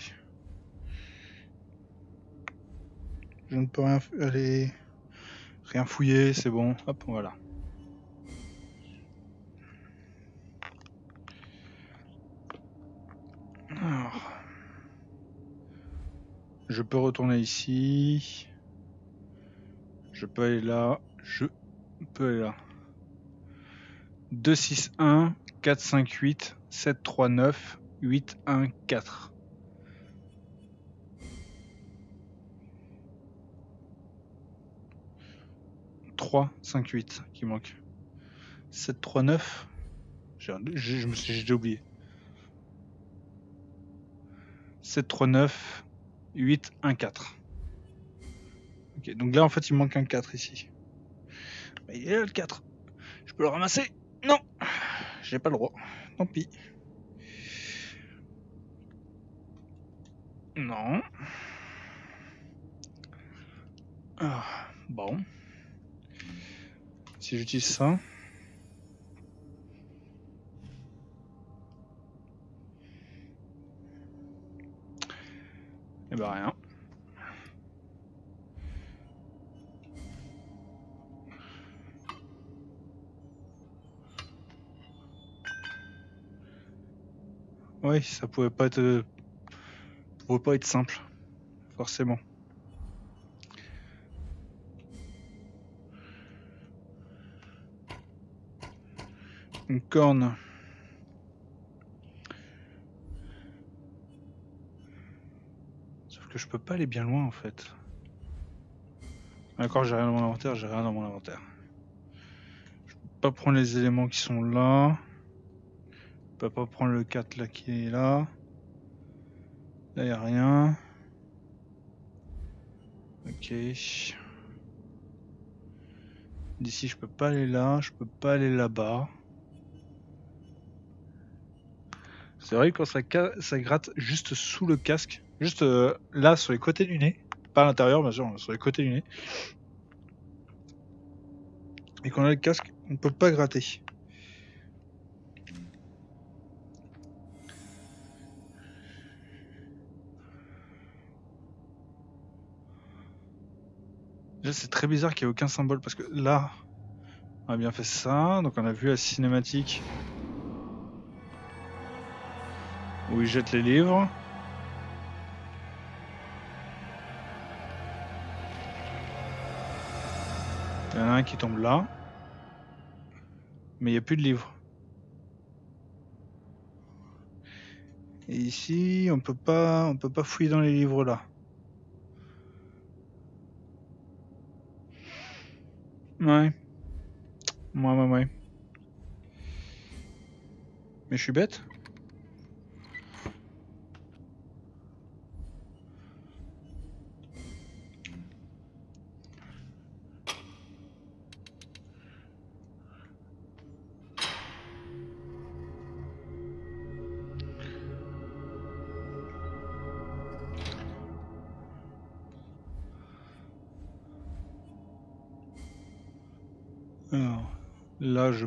Je ne peux rien aller. Rien fouiller, c'est bon. Hop, voilà. Alors. Je peux retourner ici. Je peux aller là. Je peux aller là. 2, 6, 1, 4, 5, 8, 7, 3, 9, 8, 1, 4. Trois, 5, 8 qui manque. 7, 3, 9. J'ai un- j'ai- Je me suis j'ai oublié. 7, 3, 9, 8, 1, 4. Ok, donc là en fait il manque un 4 ici. Il est là le 4. Je peux le ramasser Non J'ai pas le droit. Tant pis. Non. Ah, bon. Si j'utilise ça. Eh ben rien. Oui, ça pouvait pas être, pouvait pas être simple, forcément. Une corne. Sauf que je peux pas aller bien loin en fait. D'accord, j'ai rien dans mon inventaire, j'ai rien dans mon inventaire. Je peux pas prendre les éléments qui sont là. Je peux pas prendre le 4 là qui est là. Là y a rien. Ok. D'ici je peux pas aller là, je peux pas aller là-bas. C'est vrai que quand ça, gratte juste sous le casque, juste euh, là sur les côtés du nez, pas à l'intérieur bien sûr, sur les côtés du nez. Et qu'on a le casque On peut pas gratter. C'est très bizarre qu'il n'y ait aucun symbole parce que là, on a bien fait ça. Donc, on a vu la cinématique où il jette les livres. Il y en a un qui tombe là. Mais il n'y a plus de livres. Et ici, on peut pas, on peut pas fouiller dans les livres là. Ouais. Ouais, ouais, ouais. Mais je suis bête.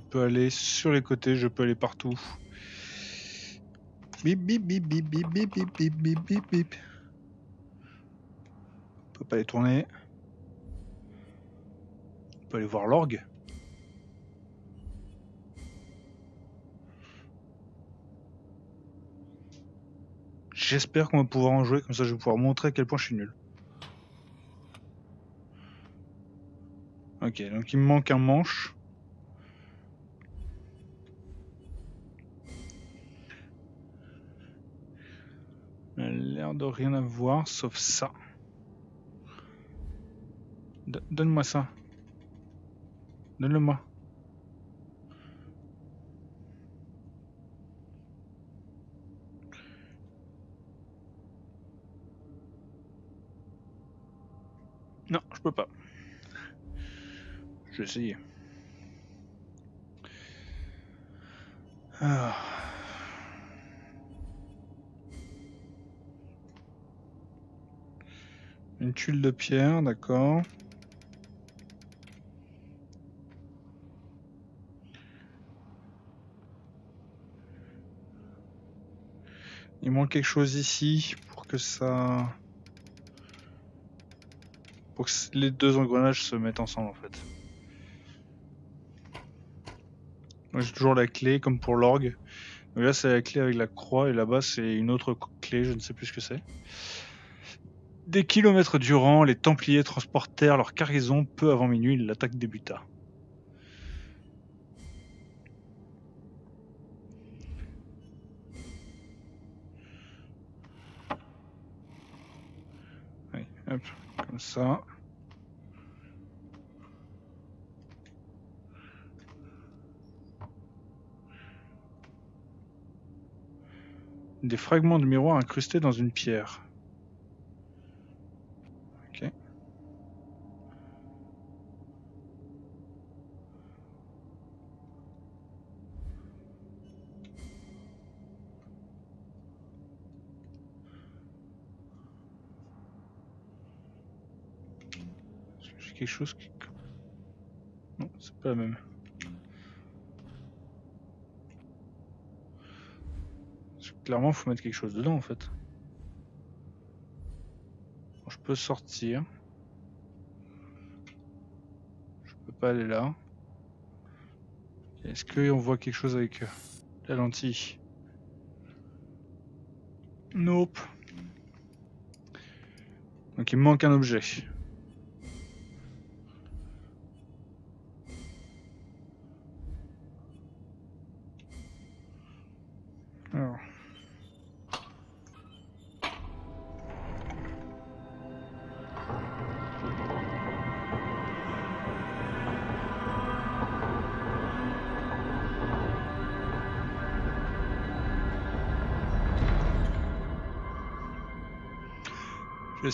Peux aller sur les côtés, je peux aller partout. Bip bip bip bip bip bip bip bip bip bip bip. On peut pas les tourner. On peut aller voir l'orgue. J'espère qu'on va pouvoir en jouer, comme ça je vais pouvoir montrer à quel point je suis nul. Ok, donc il me manque un manche. Il a l'air de rien avoir, sauf ça. Do- Donne-moi ça. Donne-le-moi. Non, je peux pas. Je vais. Ah. Une tuile de pierre, d'accord. Il manque quelque chose ici pour que ça... Pour que les deux engrenages se mettent ensemble en fait. J'ai toujours la clé comme pour l'orgue. Là c'est la clé avec la croix et là-bas c'est une autre clé, je ne sais plus ce que c'est. Des kilomètres durant, les Templiers transportèrent leur cargaison peu avant minuit, l'attaque débuta. Comme ça. Des fragments de miroir incrustés dans une pierre. Ok. Est-ce que J'ai quelque chose qui... Non, c'est pas la même. Parce que Clairement, faut mettre quelque chose dedans en fait. Je peux sortir. Je peux pas aller là. Est-ce qu'on voit quelque chose avec euh, la lentille? Nope. Donc il manque un objet.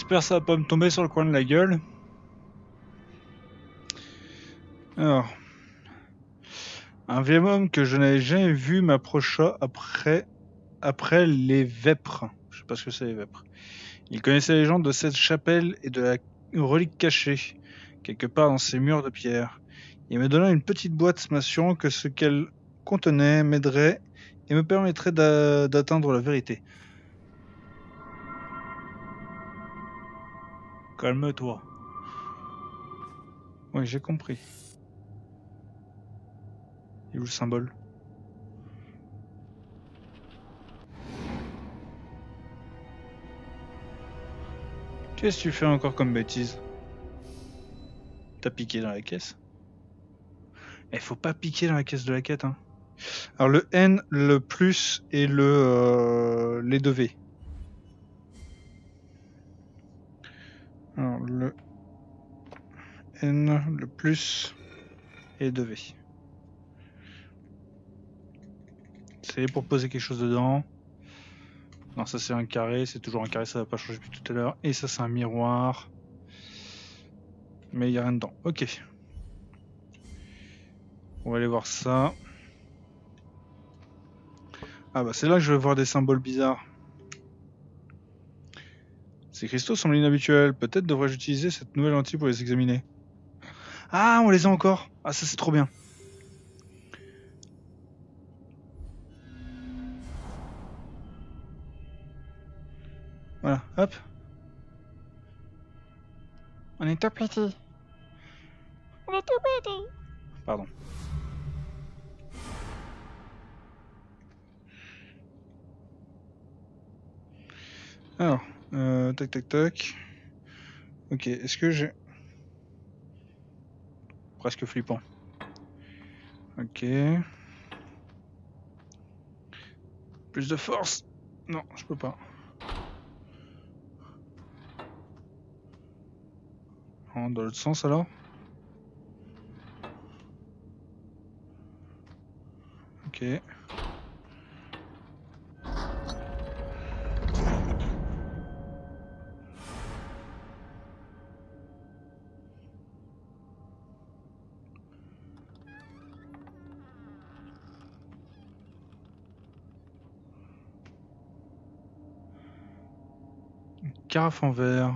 J'espère que ça va pas me tomber sur le coin de la gueule. Alors. Un vieil homme que je n'avais jamais vu m'approcha après, après les vêpres. Je sais pas ce que c'est les vêpres. Il connaissait la légende de cette chapelle et de la relique cachée, quelque part dans ces murs de pierre. et me donna une petite boîte m'assurant que ce qu'elle contenait m'aiderait et me permettrait d'a- d'atteindre la vérité. Calme-toi. Oui, j'ai compris. Il est où le symbole? Qu'est-ce que tu fais encore comme bêtise? T'as piqué dans la caisse? Il faut pas piquer dans la caisse de la quête. Hein. Alors le N, le plus et le euh, les 2 V. Alors le N, le plus et 2 V. C'est pour poser quelque chose dedans. Non, ça c'est un carré, c'est toujours un carré, ça va pas changer depuis tout à l'heure. Et ça c'est un miroir. Mais il n'y a rien dedans. Ok. On va aller voir ça. Ah bah c'est là que je vais voir des symboles bizarres. Ces cristaux semblent inhabituels. Peut-être devrais-je utiliser cette nouvelle lentille pour les examiner. Ah, on les a encore. Ah ça c'est trop bien. Voilà, hop. On est tout petit. On est tout petit. Pardon. Alors, euh, tac tac tac. Ok, est-ce que j'ai... Presque flippant. Ok. Plus de force? Non, je peux pas. Dans l'autre sens alors? Ok. Carafe en verre.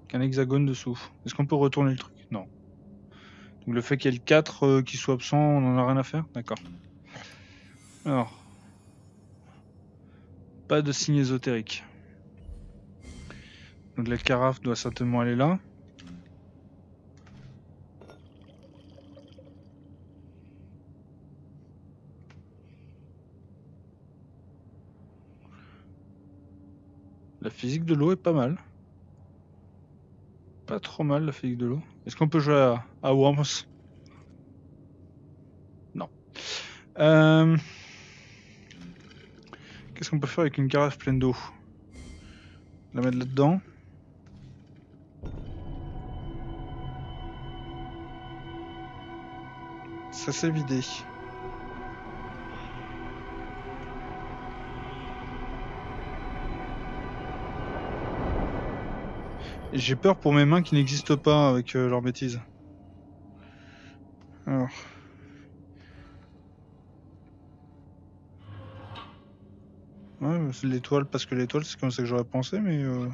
Avec un hexagone dessous. Est-ce qu'on peut retourner le truc? Non. Donc le fait qu'il y ait le 4 euh, qui soit absent, on en a rien à faire? D'accord. Alors. Pas de signe ésotérique. Donc la carafe doit certainement aller là. Physique de l'eau est pas mal. Pas trop mal la physique de l'eau. Est-ce qu'on peut jouer à, Worms? Non. Euh, Qu'est-ce qu'on peut faire avec une carafe pleine d'eau? La mettre là-dedans. Ça s'est vidé. J'ai peur pour mes mains qui n'existent pas avec euh, leurs bêtises. Alors. Ouais, l'étoile parce que l'étoile c'est comme ça que j'aurais pensé, mais euh,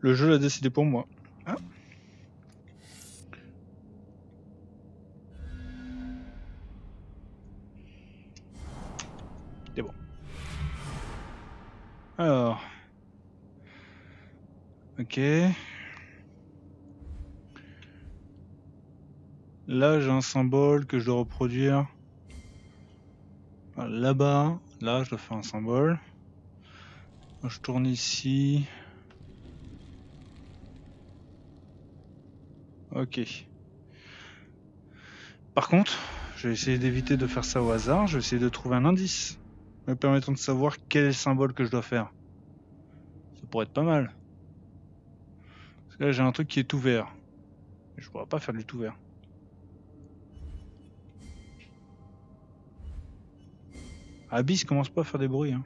le jeu l'a décidé pour moi. Ah. C'est bon. Alors. Là, j'ai un symbole que je dois reproduire. Là-bas, là, je dois faire un symbole. Je tourne ici. Ok. Par contre, je vais essayer d'éviter de faire ça au hasard. Je vais essayer de trouver un indice me permettant de savoir quel est le symbole que je dois faire. Ça pourrait être pas mal. Là, j'ai un truc qui est tout vert. Je pourrais pas faire du tout vert. Abyss commence pas à faire des bruits. Hein.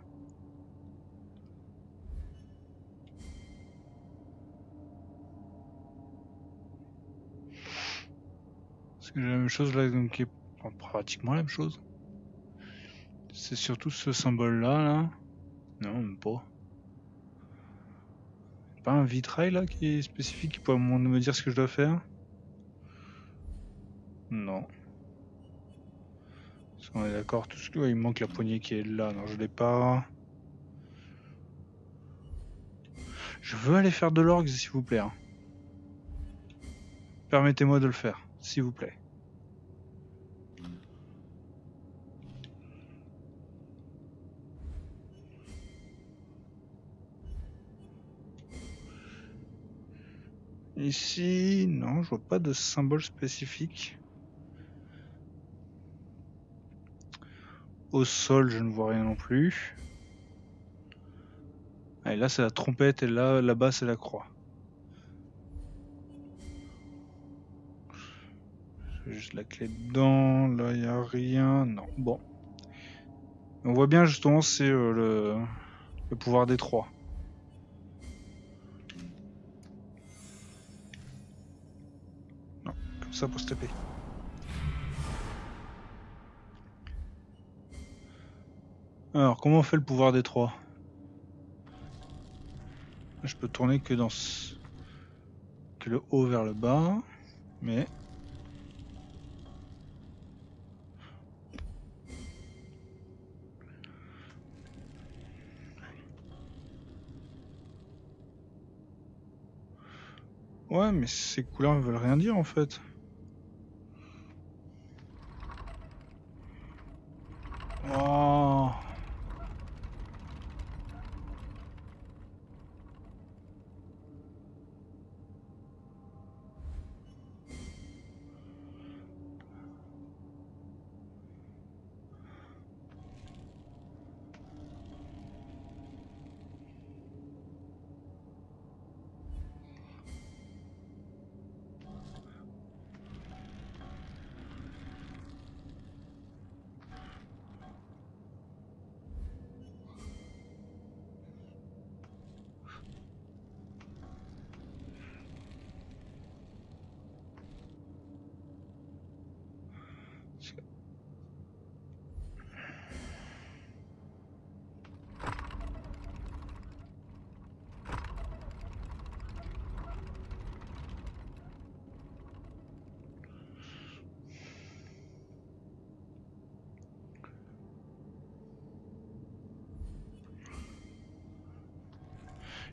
J'ai la même chose là, donc qui est pratiquement la même chose. C'est surtout ce symbole là, là. Non, même pas. Pas un vitrail là qui est spécifique qui pourrait me dire ce que je dois faire? Non. Parce qu'on est d'accord, tout ce que. il manque la poignée qui est là. Non, je l'ai pas. Je veux aller faire de l'orgue, s'il vous plaît. hein. Permettez-moi de le faire, s'il vous plaît. Ici, non, je vois pas de symbole spécifique. Au sol, je ne vois rien non plus. Et là, c'est la trompette, et là, là-bas, c'est la croix. J'ai juste la clé dedans, là, il a rien. Non, bon. On voit bien, justement, c'est euh, le pouvoir des trois. Ça pour se taper. Alors, comment on fait le pouvoir des trois? Je peux tourner que dans ce... que le haut vers le bas, mais Ouais, mais ces couleurs ne veulent rien dire en fait. Oh.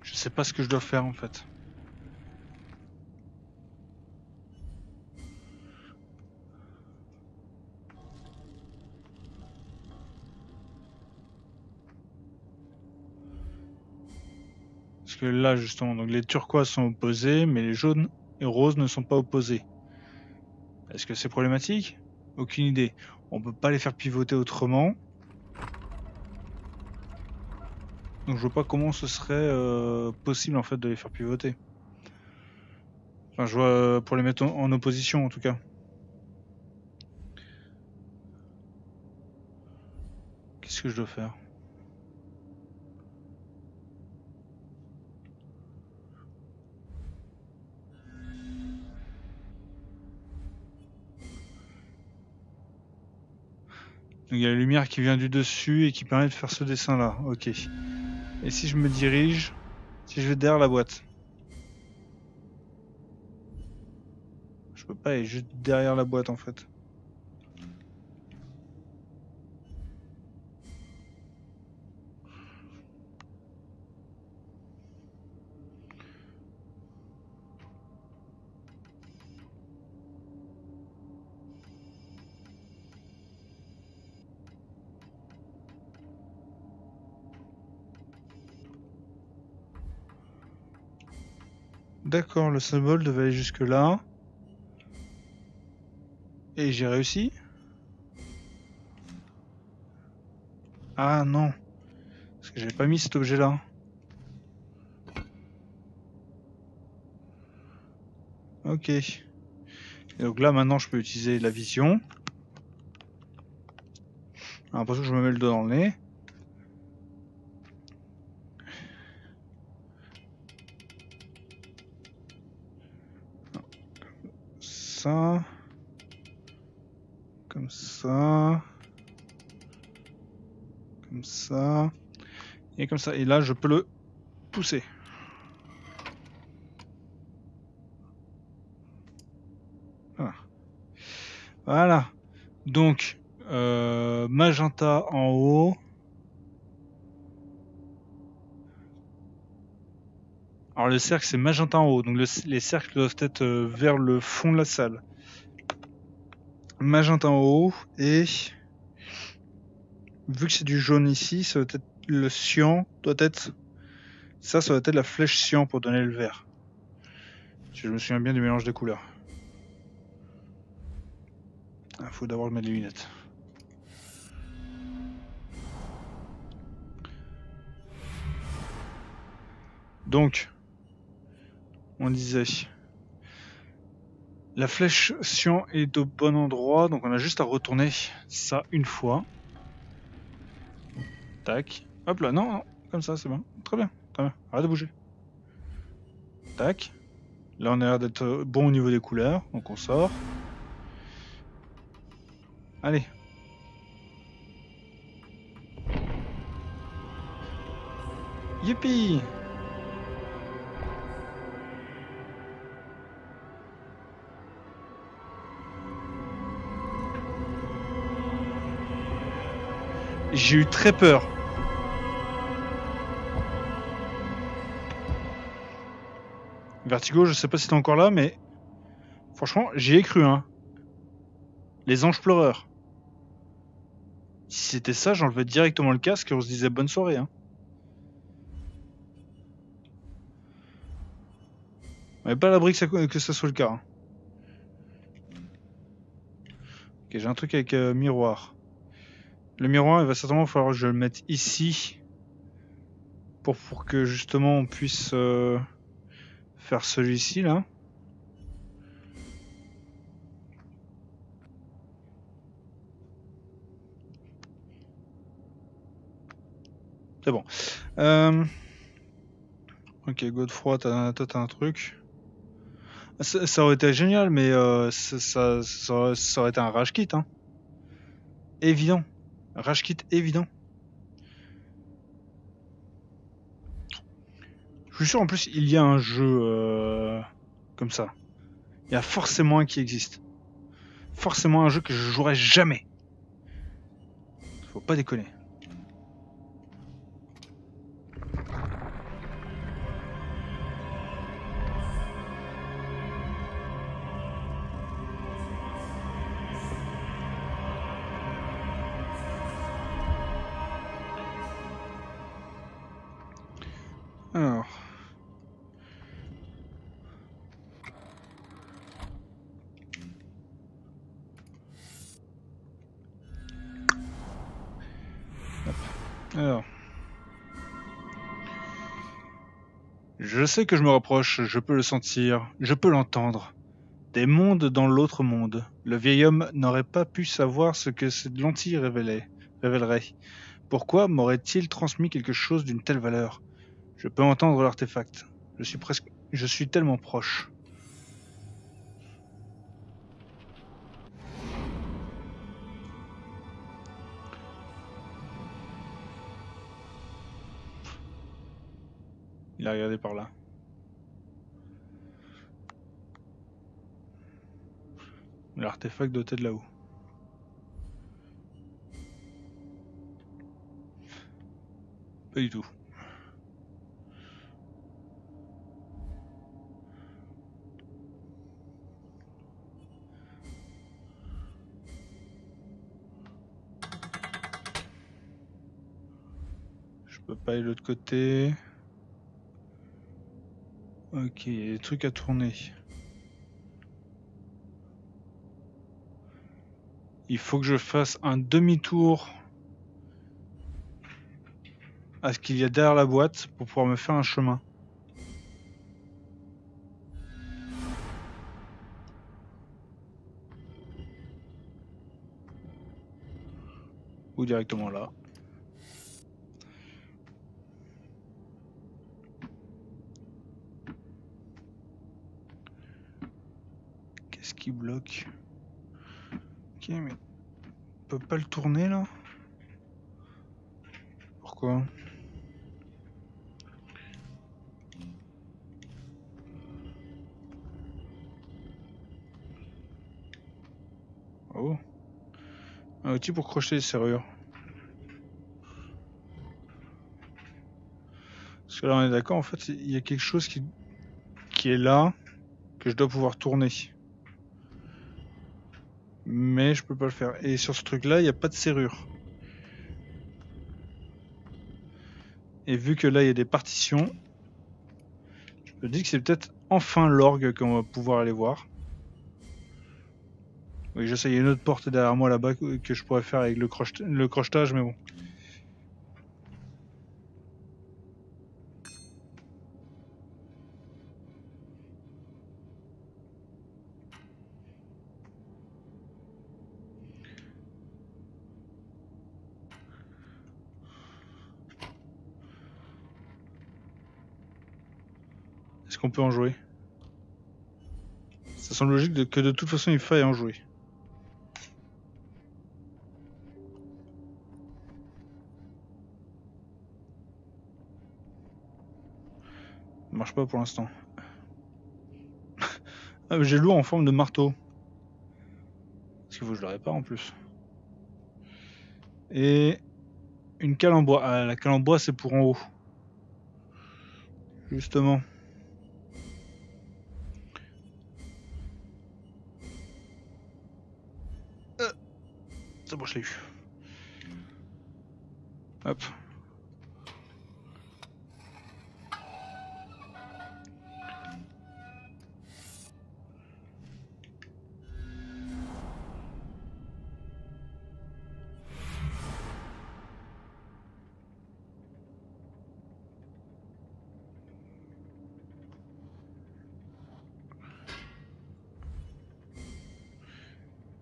Je sais ce que je dois faire en fait. Parce que là justement, donc les turquoises sont opposés, mais les jaunes et roses ne sont pas opposés. Est-ce que c'est problématique? Aucune idée. On peut pas les faire pivoter autrement. Donc je vois pas comment ce serait euh, possible en fait de les faire pivoter. Enfin je vois euh, pour les mettre en, en opposition en tout cas. Qu'est-ce que je dois faire? Donc il y a la lumière qui vient du dessus et qui permet de faire ce dessin là. Ok. Et si je me dirige, si je vais derrière la boîte Je peux pas aller juste derrière la boîte en fait. D'accord, le symbole devait aller jusque là. Et j'ai réussi Ah non. Parce que j'avais pas mis cet objet là. Ok. Et donc là maintenant je peux utiliser la vision. Alors pour ça je me mets le doigt dans le nez. Ça. Comme ça. Comme ça. Et comme ça. Et là, je peux le pousser. Voilà. Donc, euh, magenta en haut. Alors le cercle c'est magenta en haut, donc le- les cercles doivent être euh, vers le fond de la salle. Magenta en haut et vu que c'est du jaune ici, ça doit être le cyan doit être ça, ça doit être la flèche cyan pour donner le vert. Si je me souviens bien du mélange des couleurs. Il faut d'abord mettre les lunettes. Donc, on disait, la flèche cyan est au bon endroit, donc on a juste à retourner ça une fois. Tac. Hop là, non, non, comme ça, c'est bon. Très bien, très bien. Arrête de bouger. Tac. Là, on a l'air d'être euh, bon au niveau des couleurs, donc on sort. Allez. Youpi J'ai eu très peur. Vertigo, je sais pas si t'es encore là, mais franchement, j'y ai cru, hein. Les anges pleureurs. Si c'était ça, j'enlevais directement le casque et on se disait bonne soirée, hein. Est pas l'abri que ça, que ça soit le cas. hein. Ok, j'ai un truc avec euh, miroir. Le miroir, il va certainement falloir que je le mette ici. Pour, pour que justement on puisse euh, faire celui-ci là. C'est bon. Euh... Ok, Godefroy, t'as un truc. Ça, aurait été génial, mais euh, ça, ça, ça aurait été un rage kit. Hein. Évident. Rage évident. Je suis sûr en plus il y a un jeu euh, comme ça. Il y a forcément un qui existe. Forcément un jeu que je jouerai jamais. Faut pas déconner. Je sais que je me rapproche, je peux le sentir, je peux l'entendre. Des mondes dans l'autre monde. Le vieil homme n'aurait pas pu savoir ce que cette lentille révélait, révélerait. Pourquoi m'aurait-il transmis quelque chose d'une telle valeur? Je peux entendre l'artefact. Je suis presque. Je suis tellement proche. Il a regardé par là. L'artefact doit être là-haut. Pas du tout. Je peux pas aller de l'autre côté. Ok, il y a des trucs à tourner. Il faut que je fasse un demi-tour à ce qu'il y a derrière la boîte pour pouvoir me faire un chemin. Ou directement là. Qu'est-ce qui Ok, mais on peut pas le tourner là? Pourquoi? Oh. Un outil pour crocheter les serrures. Parce que là on est d'accord, en fait il y a quelque chose qui, qui est là, que je dois pouvoir tourner. Mais je peux pas le faire. Et sur ce truc là, il n'y a pas de serrure. Et vu que là il y a des partitions, je me dis que c'est peut-être enfin l'orgue qu'on va pouvoir aller voir. Oui, je sais, il y a une autre porte derrière moi là-bas que je pourrais faire avec le crochetage, mais bon. Qu'on peut en jouer Ça semble logique que de toute façon il faille en jouer. Ça marche pas pour l'instant. ah, j'ai lourd en forme de marteau. Parce qu'il faut que je le répare en plus. Et une cale en bois. Ah, la cale en bois c'est pour en haut. Justement. C'est bon, je l'ai eu. Hop.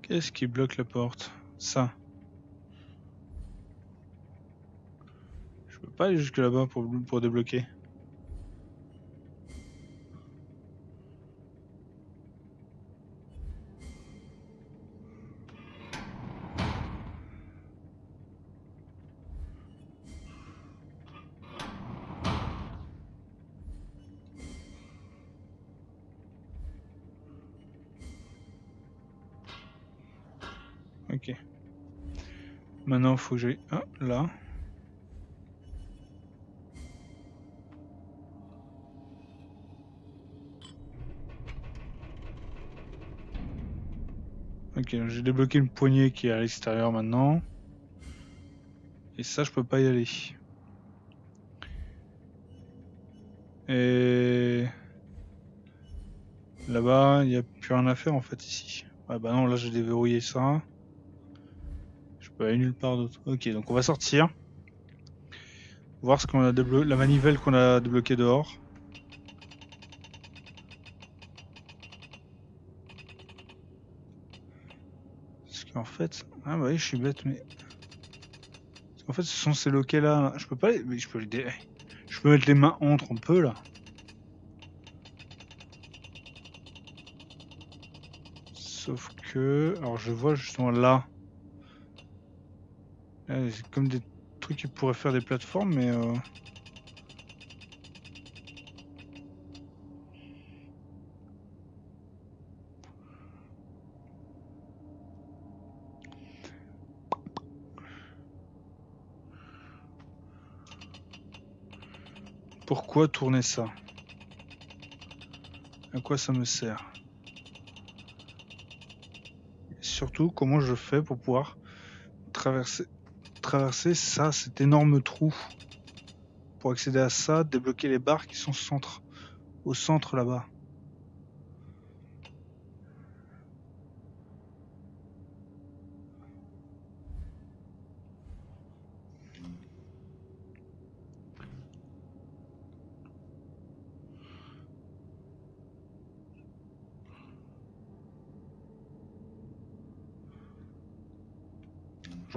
Qu'est-ce qui bloque la porte? Ça. Je peux pas aller jusque là-bas pour, pour débloquer. Faut que j'aille ah, là. Ok, j'ai débloqué une poignée qui est à l'extérieur maintenant. Et ça, je peux pas y aller. Et là-bas, il n'y a plus rien à faire en fait ici. Ah bah non, là j'ai déverrouillé ça. Aller nulle part d'autre. Ok, donc on va sortir. Voir ce qu'on a déblo- la manivelle qu'on a débloquée dehors. Parce qu'en fait, ah bah oui, je suis bête, mais qu'en fait, ce sont ces loquets là. Je peux pas, les... mais je peux les, je peux mettre les mains entre, on peut là. Sauf que, alors je vois justement là. Là, c'est comme des trucs qui pourraient faire des plateformes, mais. euh, Pourquoi tourner ça? À quoi ça me sert? Et surtout, comment je fais pour pouvoir traverser, traverser ça, cet énorme trou Pour accéder à ça, débloquer les barres qui sont centre, au centre là-bas.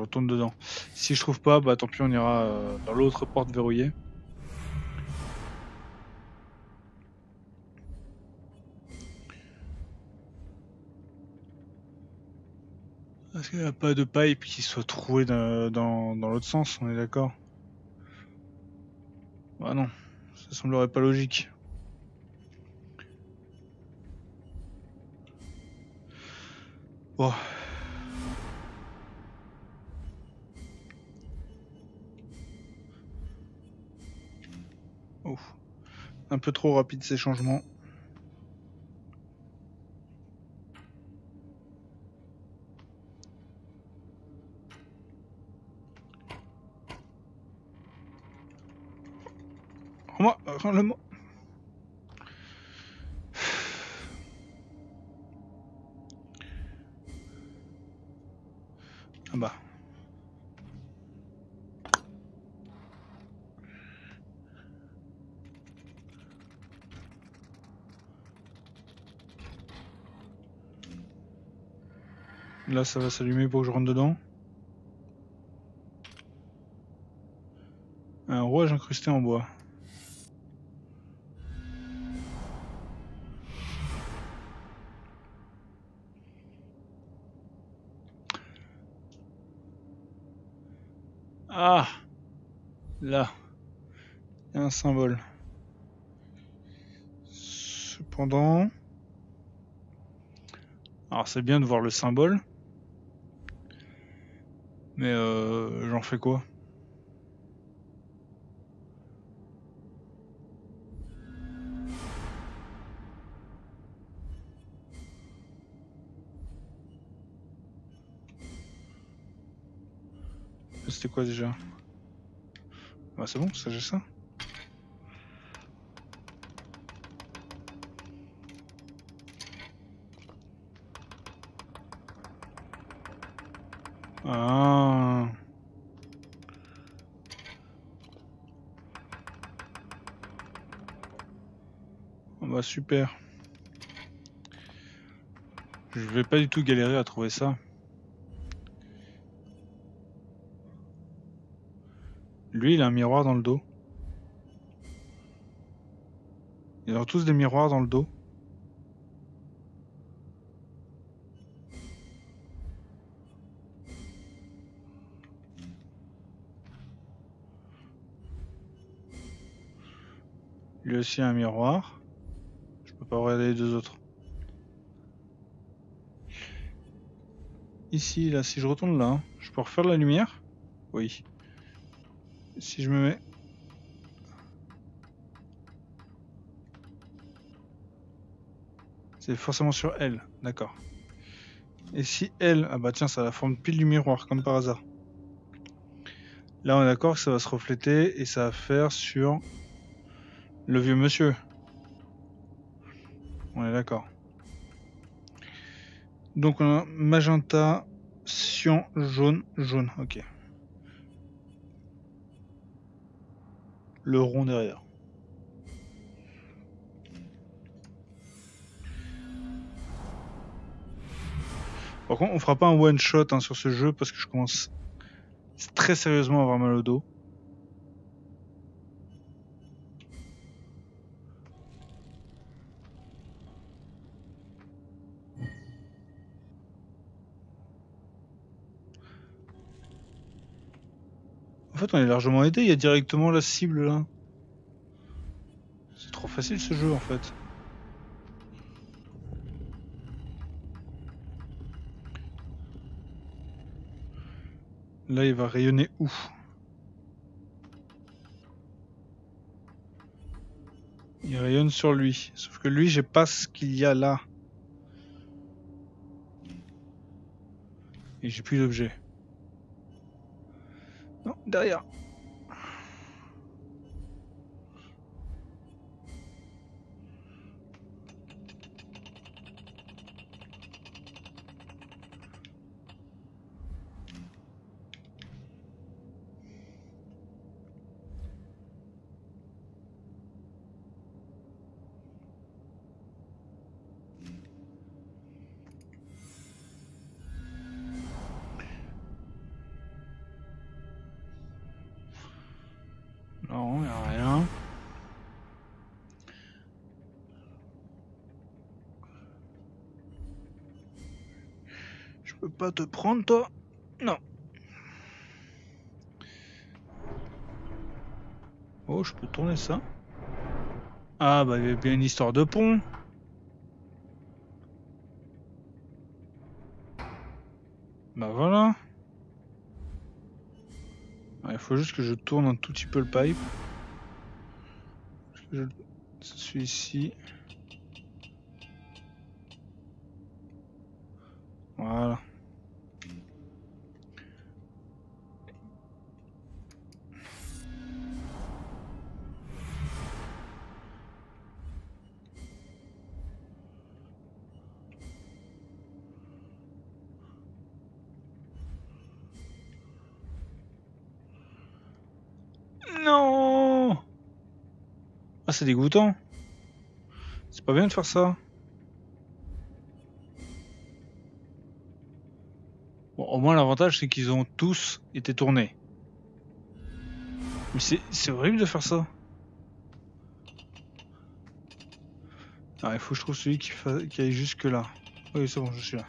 Je retourne dedans. Si je trouve pas, bah tant pis, on ira euh, dans l'autre porte verrouillée. Est-ce qu'il n'y a pas de pipe qui soit trouée dans, dans, dans l'autre sens On est d'accord? Bah non, ça semblerait pas logique. Bon. Un peu trop rapide ces changements. Ah bah. Là, ça va s'allumer pour que je rentre dedans. Un rouage incrusté en bois. Ah Là. Il y a un symbole. Cependant... Alors c'est bien de voir le symbole. Mais euh, j'en fais quoi? C'était quoi déjà? Bah c'est bon, ça j'ai ça. Ah. Super. Je vais pas du tout galérer à trouver ça. Lui, il a un miroir dans le dos. Ils ont tous des miroirs dans le dos. Lui aussi un miroir. Regarder les deux autres. Ici, là, si je retourne là, je peux refaire la lumière? Oui. Si je me mets... C'est forcément sur elle, d'accord. Et si elle... Ah bah tiens, ça a la forme pile du miroir, comme par hasard. Là, on est d'accord que ça va se refléter et ça va faire sur le vieux monsieur. D'accord. Donc on a magenta, cyan, jaune, jaune. Ok. Le rond derrière. Par contre, on fera pas un one shot hein, sur ce jeu parce que je commence très sérieusement à avoir mal au dos. On est largement aidé, il y a directement la cible là. C'est trop facile ce jeu en fait. Là, il va rayonner où? Il rayonne sur lui. Sauf que lui, j'ai pas ce qu'il y a là. Et j'ai plus d'objet. Non, Non, y a rien. Je peux pas te prendre, toi? Non. Oh, je peux tourner ça Ah, bah, il y avait bien une histoire de pont. Bah voilà. Il faut juste que je tourne un tout petit peu le pipe. Je... Celui-ci. Voilà. C'est dégoûtant. C'est pas bien de faire ça. Bon, au moins l'avantage c'est qu'ils ont tous été tournés. Mais c'est horrible de faire ça. Ah, il faut que je trouve celui qui, qui aille jusque là. Oui, c'est bon, je suis là.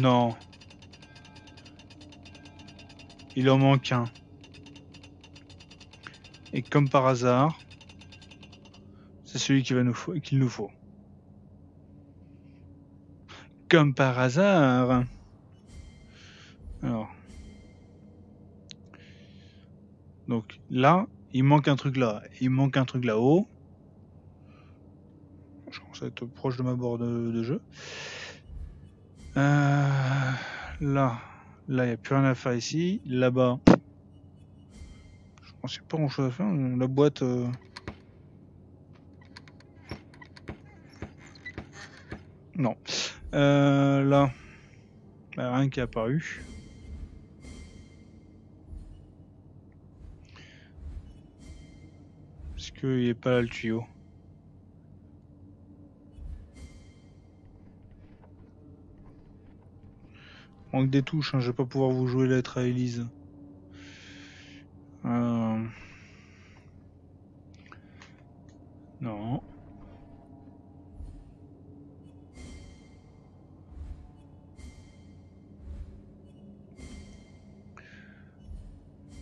Non. Il en manque un. Et comme par hasard, c'est celui qu'il nous faut. Comme par hasard. Alors. Donc là, il manque un truc là. Il manque un truc là-haut. Je commence à être proche de ma borne de, de jeu. Euh, là, là, il n'y a plus rien à faire ici. Là-bas, je pense qu'il pas grand-chose à faire. La boîte. euh, Non. Euh, là, bah, rien qui est apparu. Parce qu'il n'est pas là le tuyau? Manque des touches, hein, je vais pas pouvoir vous jouer lettre à Elise. Euh... Non.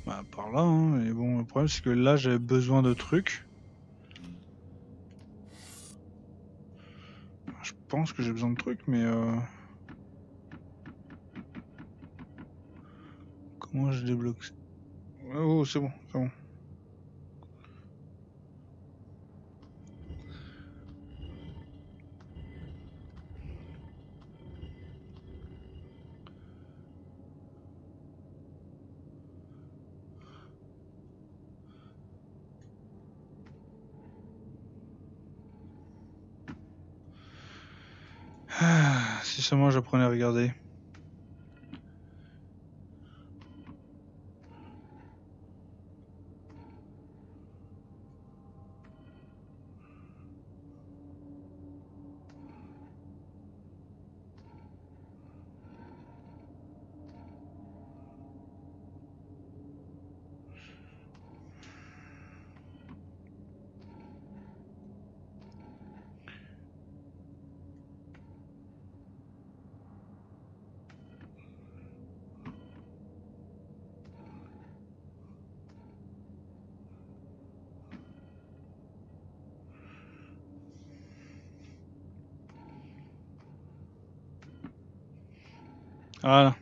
Bah, par là, hein, mais bon, le problème c'est que là j'avais besoin de trucs. Je pense que j'ai besoin de trucs, mais euh... Comment je débloque Oh, c'est bon, c'est bon. Ah, si seulement j'apprenais à regarder. Voilà.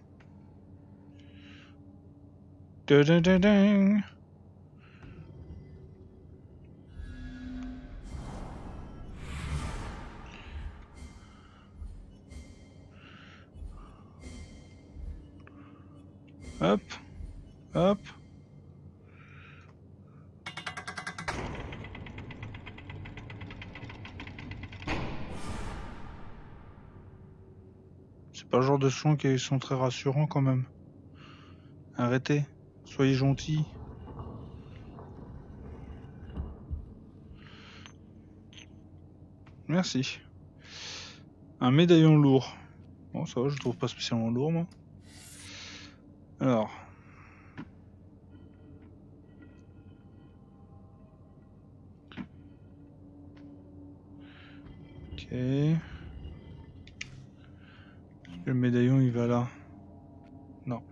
Dun-dun-dun-dun. Hop, de soins qui sont très rassurants quand même. Arrêtez, soyez gentils. Merci. Un médaillon lourd. Bon, ça va, je le trouve pas spécialement lourd, moi. Alors. Ok. Le là. Non.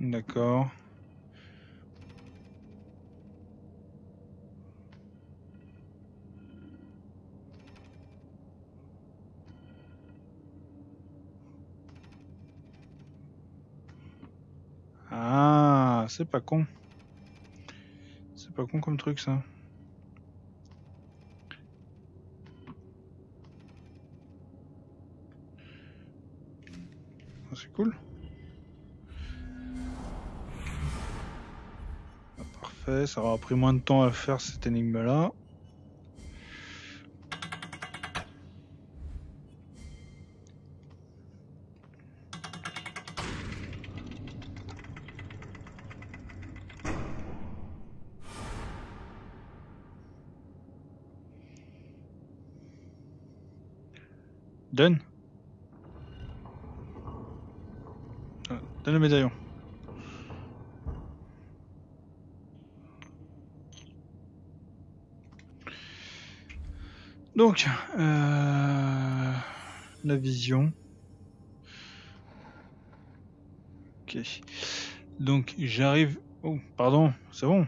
D'accord. Ah, c'est pas con. Pas con comme truc ça. Ah, C'est cool. Ah, Parfait, ça aura pris moins de temps à faire cette énigme-là. Donne. Ah, Donne le médaillon. Euh, la vision. Ok. Donc, j'arrive. Oh, pardon, c'est bon.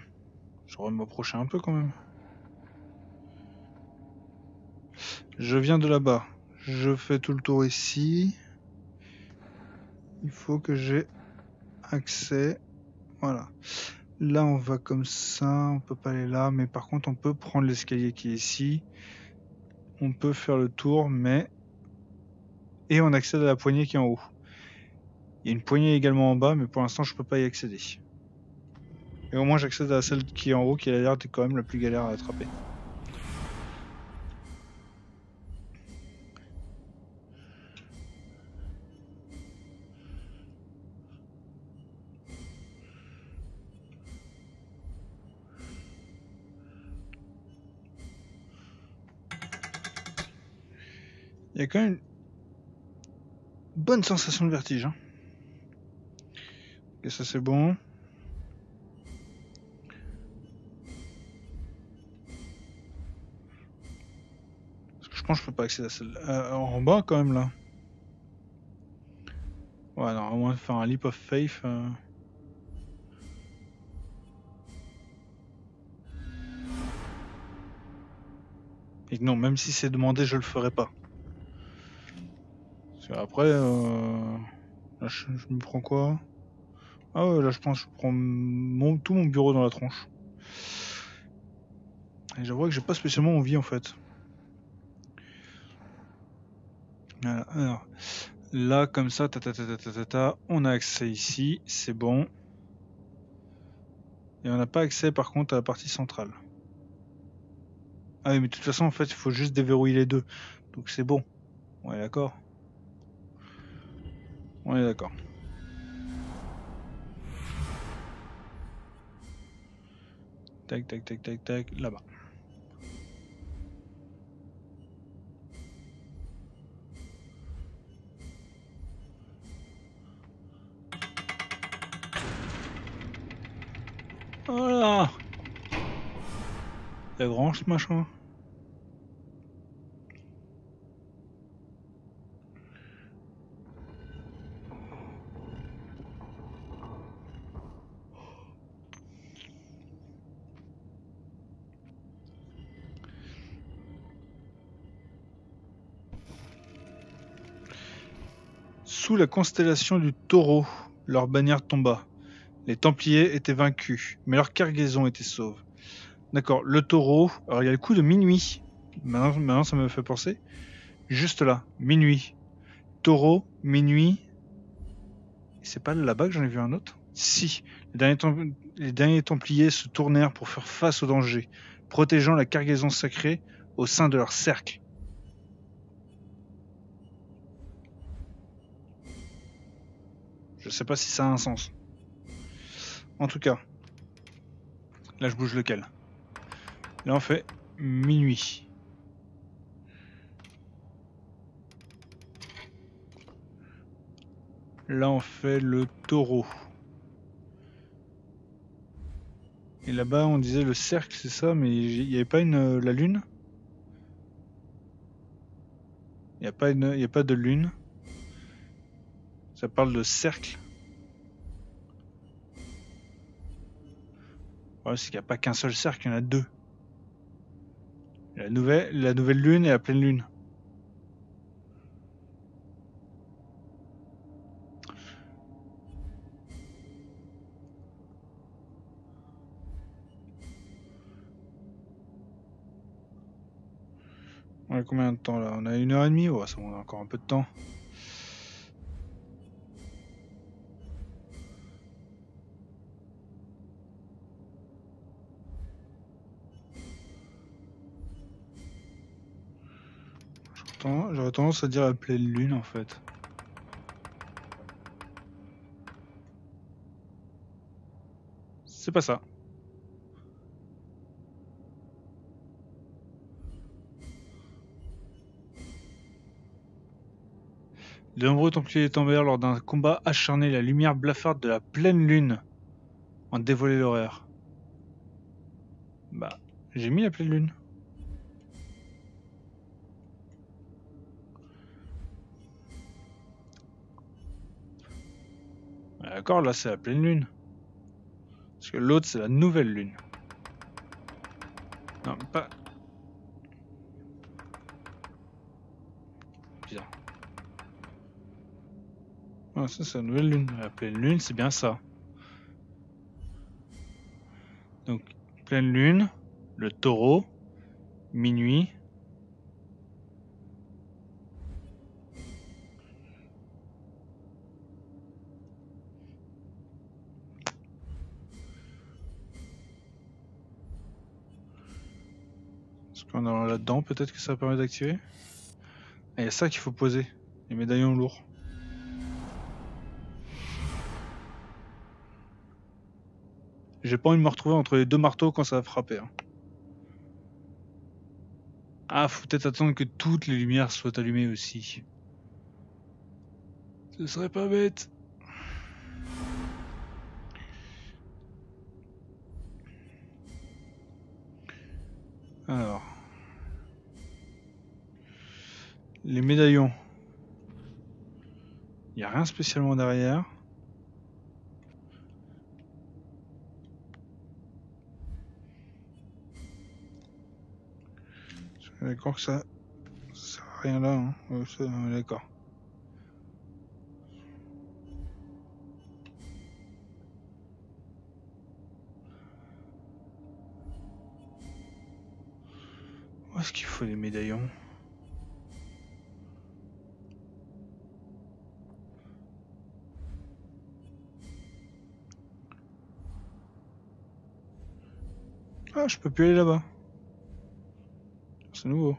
J'aurais m'approcher un peu quand même. Je viens de là-bas. Je fais tout le tour ici. Il faut que j'ai accès. Voilà. Là, on va comme ça. On peut pas aller là. Mais par contre, on peut prendre l'escalier qui est ici. On peut faire le tour, mais... Et on accède à la poignée qui est en haut. Il y a une poignée également en bas, mais pour l'instant, je peux pas y accéder. Et au moins, j'accède à celle qui est en haut, qui a l'air d'être quand même la plus galère à attraper. Il y a quand même une bonne sensation de vertige. Hein. Et ça c'est bon. Parce que je pense que je peux pas accéder à celle euh, en bas quand même là. Ouais, non, au moins faire un leap of faith. euh. Et non, même si c'est demandé, je le ferai pas. Après, euh... là, je, me prends quoi? Ah ouais, là je pense que je prends mon, tout mon bureau dans la tronche. Et j'avoue que j'ai pas spécialement envie en fait. Voilà, alors, là comme ça, on a accès ici, c'est bon. Et on n'a pas accès par contre à la partie centrale. Ah oui, mais de toute façon, en fait, il faut juste déverrouiller les deux. Donc c'est bon. On est d'accord? On est d'accord. Tac, tac, tac, tac, tac, là-bas. Voilà grand ce machin. La constellation du taureau, leur bannière tomba. Les Templiers étaient vaincus, mais leur cargaison était sauve. D'accord, le taureau. Alors il y a le coup de minuit. Maintenant, maintenant ça me fait penser. Juste là, minuit. Taureau, minuit. C'est pas là-bas que j'en ai vu un autre? Si. Les derniers, Tem- les derniers Templiers se tournèrent pour faire face au danger, protégeant la cargaison sacrée au sein de leur cercle. Je sais pas si ça a un sens. En tout cas, là je bouge lequel Là on fait minuit. Là on fait le taureau. Et là-bas on disait le cercle, c'est ça, mais il n'y avait pas une euh, la lune? Il n'y a a pas de lune. Ça parle de cercle. problème, c'est qu'il n'y a pas qu'un seul cercle, il y en a deux. La nouvelle, la nouvelle lune et la pleine lune. On a combien de temps là? On a une heure et demie? Ouais, ça on a encore un peu de temps. Tendance à dire la pleine lune en fait. C'est pas ça. De nombreux Templiers tombèrent lors d'un combat acharné. La lumière blafarde de la pleine lune en dévoilait l'horaire. Bah, j'ai mis la pleine lune. D'accord, là c'est la pleine lune. Parce que l'autre c'est la nouvelle lune. Non, pas. Bizarre. Ah, ça c'est la nouvelle lune. La pleine lune, c'est bien ça. Donc, pleine lune, le taureau, minuit. Qu'on là-dedans peut-être que ça permet d'activer Il y a ça qu'il faut poser, les médaillons lourds. J'ai pas envie de me retrouver entre les deux marteaux quand ça va frapper. hein. Ah, faut peut-être attendre que toutes les lumières soient allumées aussi. Ce serait pas bête. Alors. Les médaillons. Il n'y a rien spécialement derrière. D'accord que ça. Ça sert à rien là. Hein. Est D'accord. Où est-ce qu'il faut les médaillons? Ah, je peux plus aller là-bas. C'est nouveau.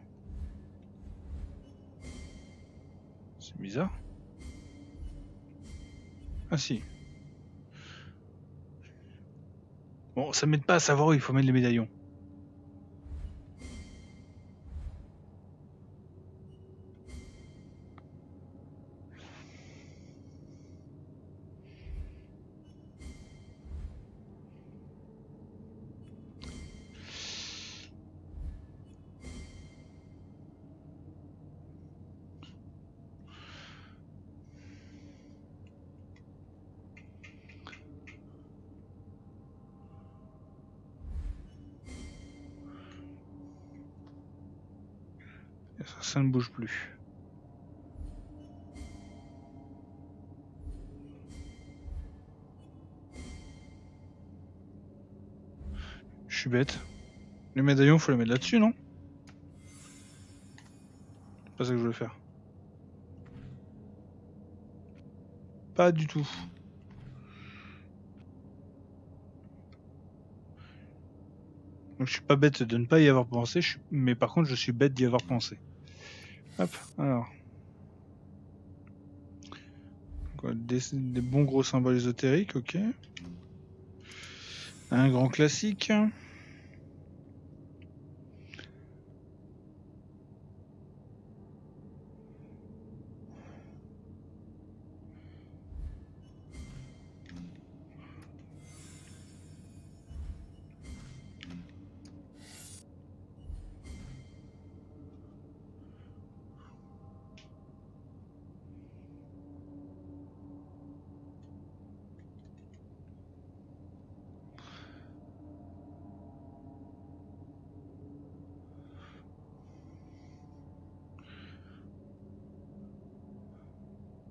C'est bizarre. Ah si. Bon, ça m'aide pas à savoir où il faut mettre les médaillons. Ne bouge plus. Je suis bête. Les médaillons, faut les mettre là-dessus, non? Pas ça que je voulais faire. Pas du tout. Donc je suis pas bête de ne pas y avoir pensé, mais par contre je suis bête d'y avoir pensé. Hop, alors. Des, des bons gros symboles ésotériques, ok. Un grand classique.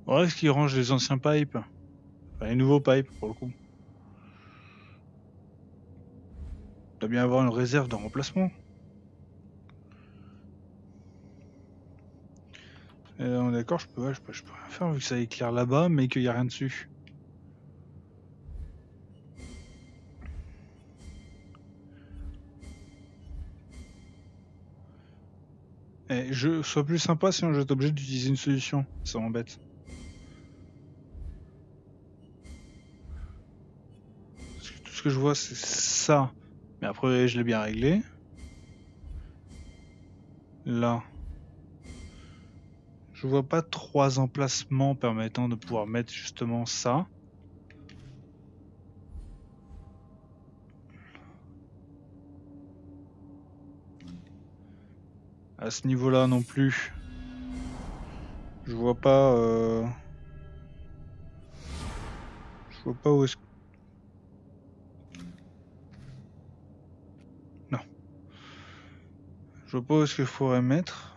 Ouais, est-ce qu'ils rangent les anciens pipes Enfin, les nouveaux pipes, pour le coup. doit bien avoir une réserve de remplacement. Euh, on d'accord, je peux, je, peux, je peux rien faire vu que ça éclaire là-bas, mais qu'il n'y a rien dessus. Eh, je sois plus sympa sinon je vais être obligé d'utiliser une solution. Ça m'embête. Ce que je vois c'est ça. Mais après je l'ai bien réglé. Là. Je vois pas trois emplacements permettant de pouvoir mettre justement ça. à ce niveau-là non plus. Je vois pas. Euh... Je vois pas où est-ce. Je est-ce qu'il faudrait mettre.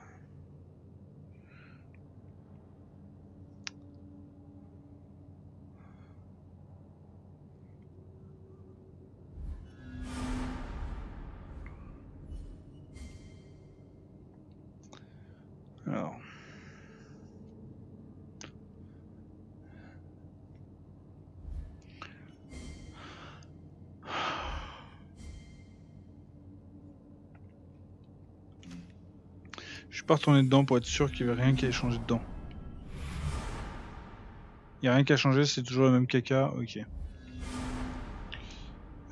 Pas retourné dedans pour être sûr qu'il y avait rien qui ait changé dedans. Il y a rien qui a changé, c'est toujours le même caca, ok.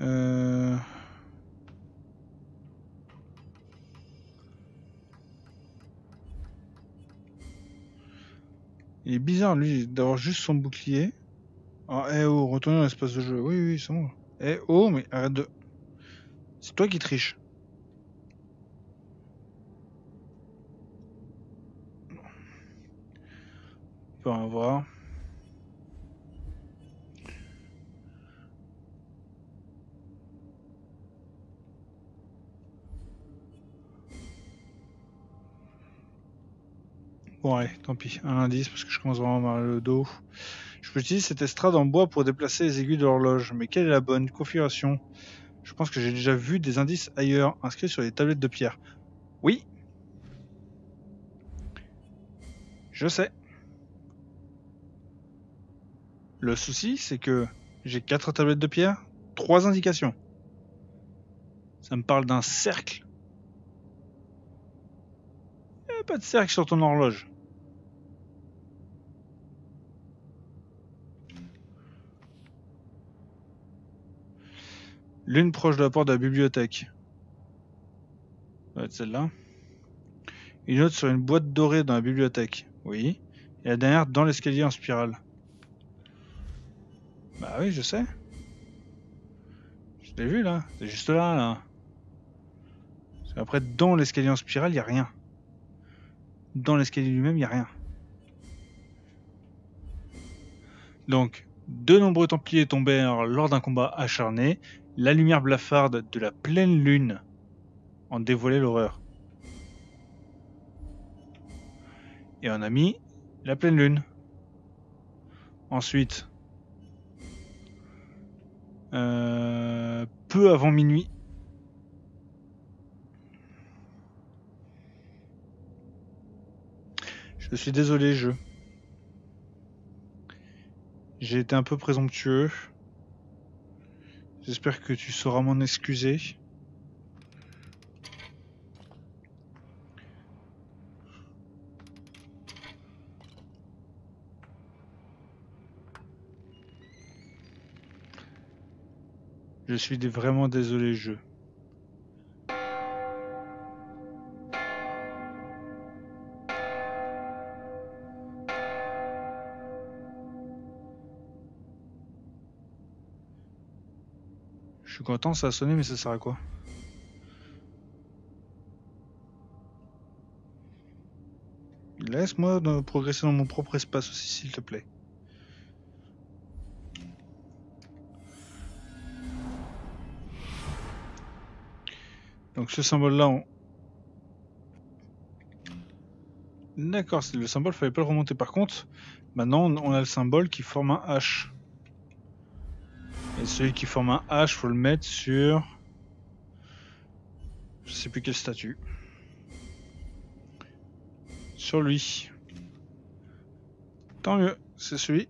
Euh... Il est bizarre lui d'avoir juste son bouclier. Ah, eh oh, retournez dans l'espace de jeu. Oui, oui, c'est bon. Eh oh, mais arrête de. C'est toi qui triches. Bon ouais, tant pis, un indice parce que je commence vraiment avoir le dos. Je peux utiliser cette estrade en bois pour déplacer les aiguilles de l'horloge, mais quelle est la bonne configuration? Je pense que j'ai déjà vu des indices ailleurs, inscrits sur les tablettes de pierre. Oui Je sais. Le souci, c'est que j'ai quatre tablettes de pierre, trois indications. Ça me parle d'un cercle. Il a pas de cercle sur ton horloge. L'une proche de la porte de la bibliothèque. Ça va être celle-là. Une autre sur une boîte dorée dans la bibliothèque. Oui. Et la dernière dans l'escalier en spirale. Bah oui, je sais. Je l'ai vu là. C'est juste là, là. Qu'après, dans l'escalier en spirale, il n'y a rien. Dans l'escalier lui-même, il n'y a rien. Donc, de nombreux templiers tombèrent lors d'un combat acharné. La lumière blafarde de la pleine lune en dévoilait l'horreur. Et on a mis la pleine lune. Ensuite, euh, peu avant minuit, je suis désolé, jeu. J'ai été un peu présomptueux. J'espère que tu sauras m'en excuser. Je suis vraiment désolé, jeu. Je suis content, ça a sonné, mais ça sert à quoi? Laisse-moi progresser dans mon propre espace aussi, s'il te plaît. Donc ce symbole-là, on... D'accord, le symbole, fallait pas le remonter. Par contre, Maintenant, on- on a le symbole qui forme un H. Et celui qui forme un H, faut le mettre sur. Je sais plus quel statut. Sur lui. Tant mieux, c'est celui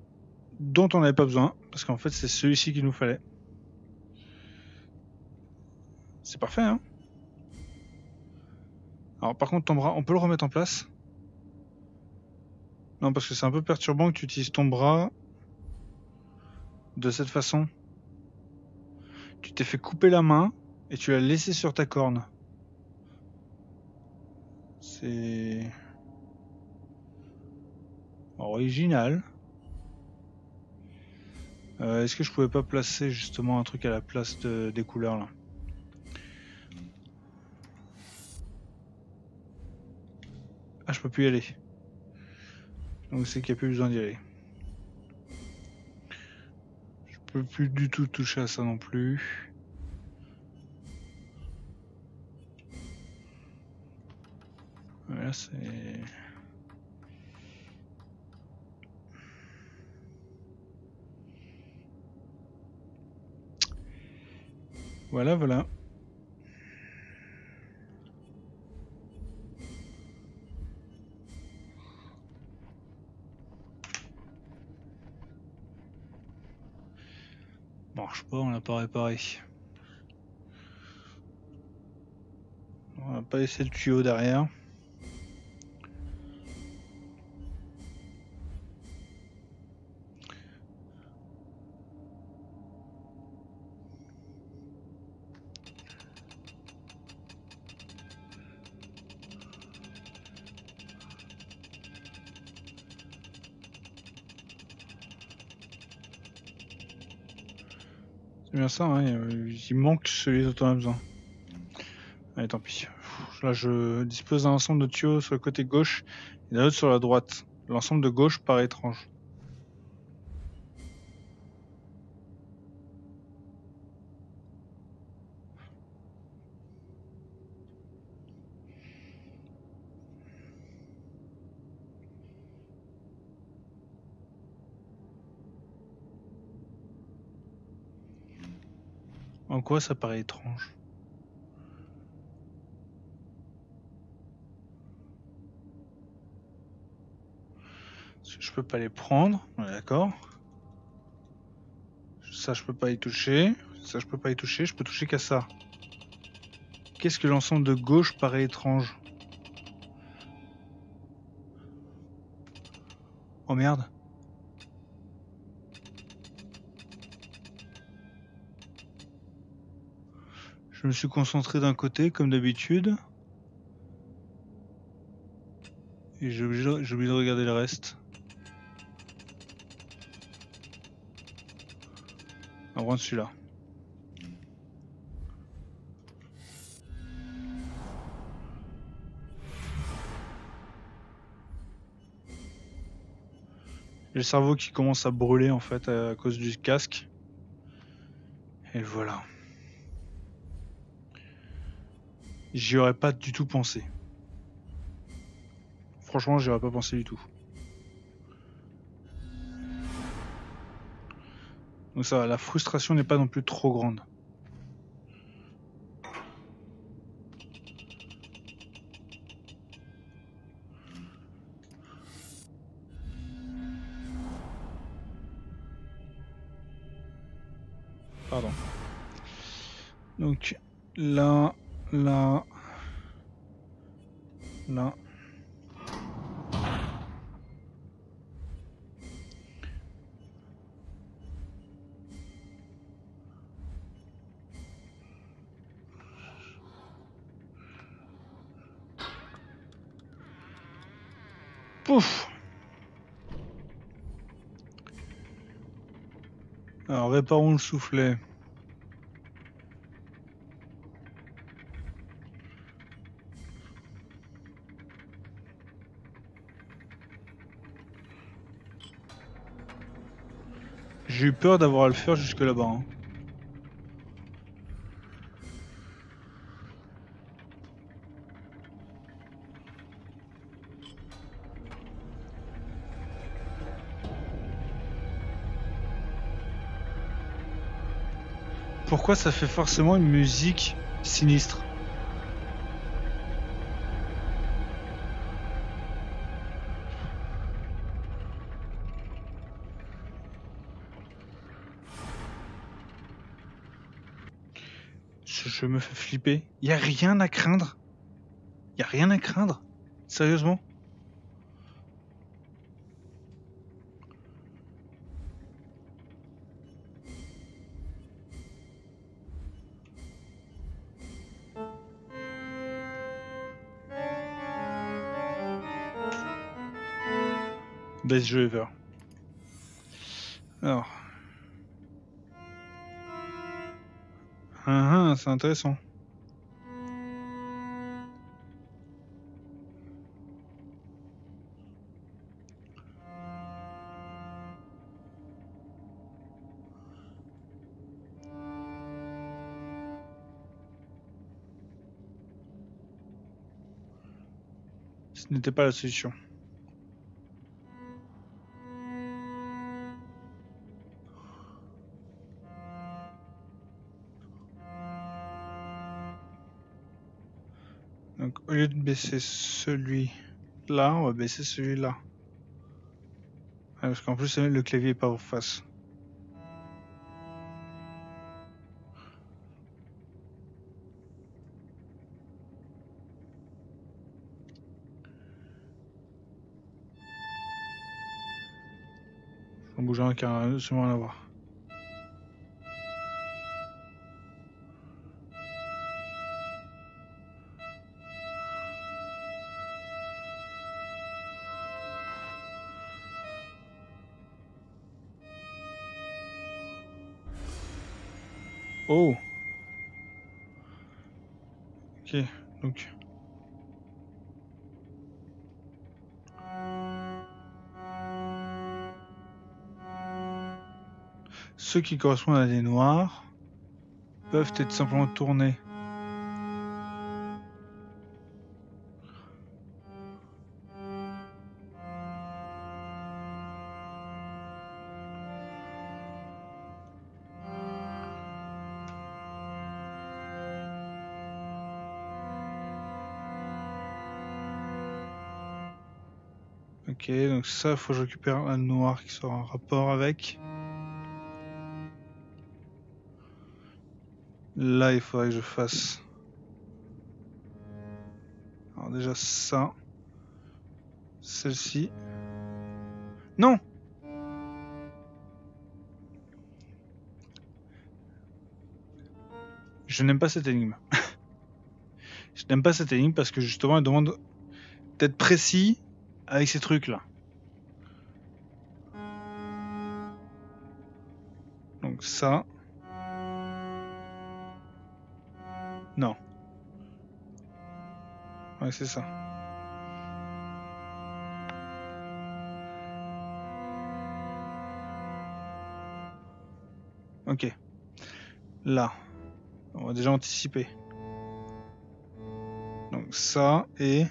dont on n'avait pas besoin, parce qu'en fait c'est celui-ci qu'il nous fallait. C'est parfait, hein Alors par contre ton bras, on peut le remettre en place Non, parce que c'est un peu perturbant que tu utilises ton bras de cette façon. Tu t'es fait couper la main et tu l'as laissé sur ta corne. C'est original. Euh, Est-ce que je pouvais pas placer justement un truc à la place de- des couleurs là? Ah, je peux plus y aller. Donc c'est qu'il n'y a plus besoin d'y aller. Je peux plus du tout toucher à ça non plus. Voilà, c'est. Voilà, voilà. Marche pas, on l'a pas réparé. On va pas laisser le tuyau derrière. Ça, hein, il il manque celui dont on a besoin. Allez, tant pis. Là, je dispose d'un ensemble de tuyaux sur le côté gauche et d'un autre sur la droite. L'ensemble de gauche paraît étrange. Quoi ça paraît étrange? Je peux pas les prendre, d'accord? Ça je peux pas y toucher, ça je peux pas y toucher, je peux toucher qu'à ça. Qu'est-ce que l'ensemble de gauche paraît étrange? Oh merde Je me suis concentré d'un côté, comme d'habitude. Et j'ai oublié, de regarder le reste. On va prendre celui-là. J'ai le cerveau qui commence à brûler en fait à cause du casque. Et voilà. J'y aurais pas du tout pensé. Franchement, j'y aurais pas pensé du tout. Donc ça va, la frustration n'est pas non plus trop grande. Pardon. Donc là, là, là. Pouf Alors réparons le soufflet. peur d'avoir à le faire jusque là-bas. Hein. Pourquoi ça fait forcément une musique sinistre? Je, me fais flipper. Y a rien à craindre Y a rien à craindre Sérieusement Best jeu. Alors. Ah, ah, c'est intéressant. Ce n'était pas la solution. Lieu de baisser celui-là, on va baisser celui-là. Parce qu'en plus le clavier est pas en face. En bougeant absolument rien à voir. Oh Ok, donc... Ceux qui correspondent à des noirs peuvent être simplement tournés. Donc ça, faut que je récupère un noir qui soit en rapport avec. Là, il faudrait que je fasse. Alors, déjà ça. Celle-ci. Non Je n'aime pas cette énigme. je n'aime pas cette énigme parce que justement, elle demande d'être précis avec ces trucs là. Ça. Non. Ouais, c'est ça. Ok. Là. On va déjà anticiper. Donc ça et...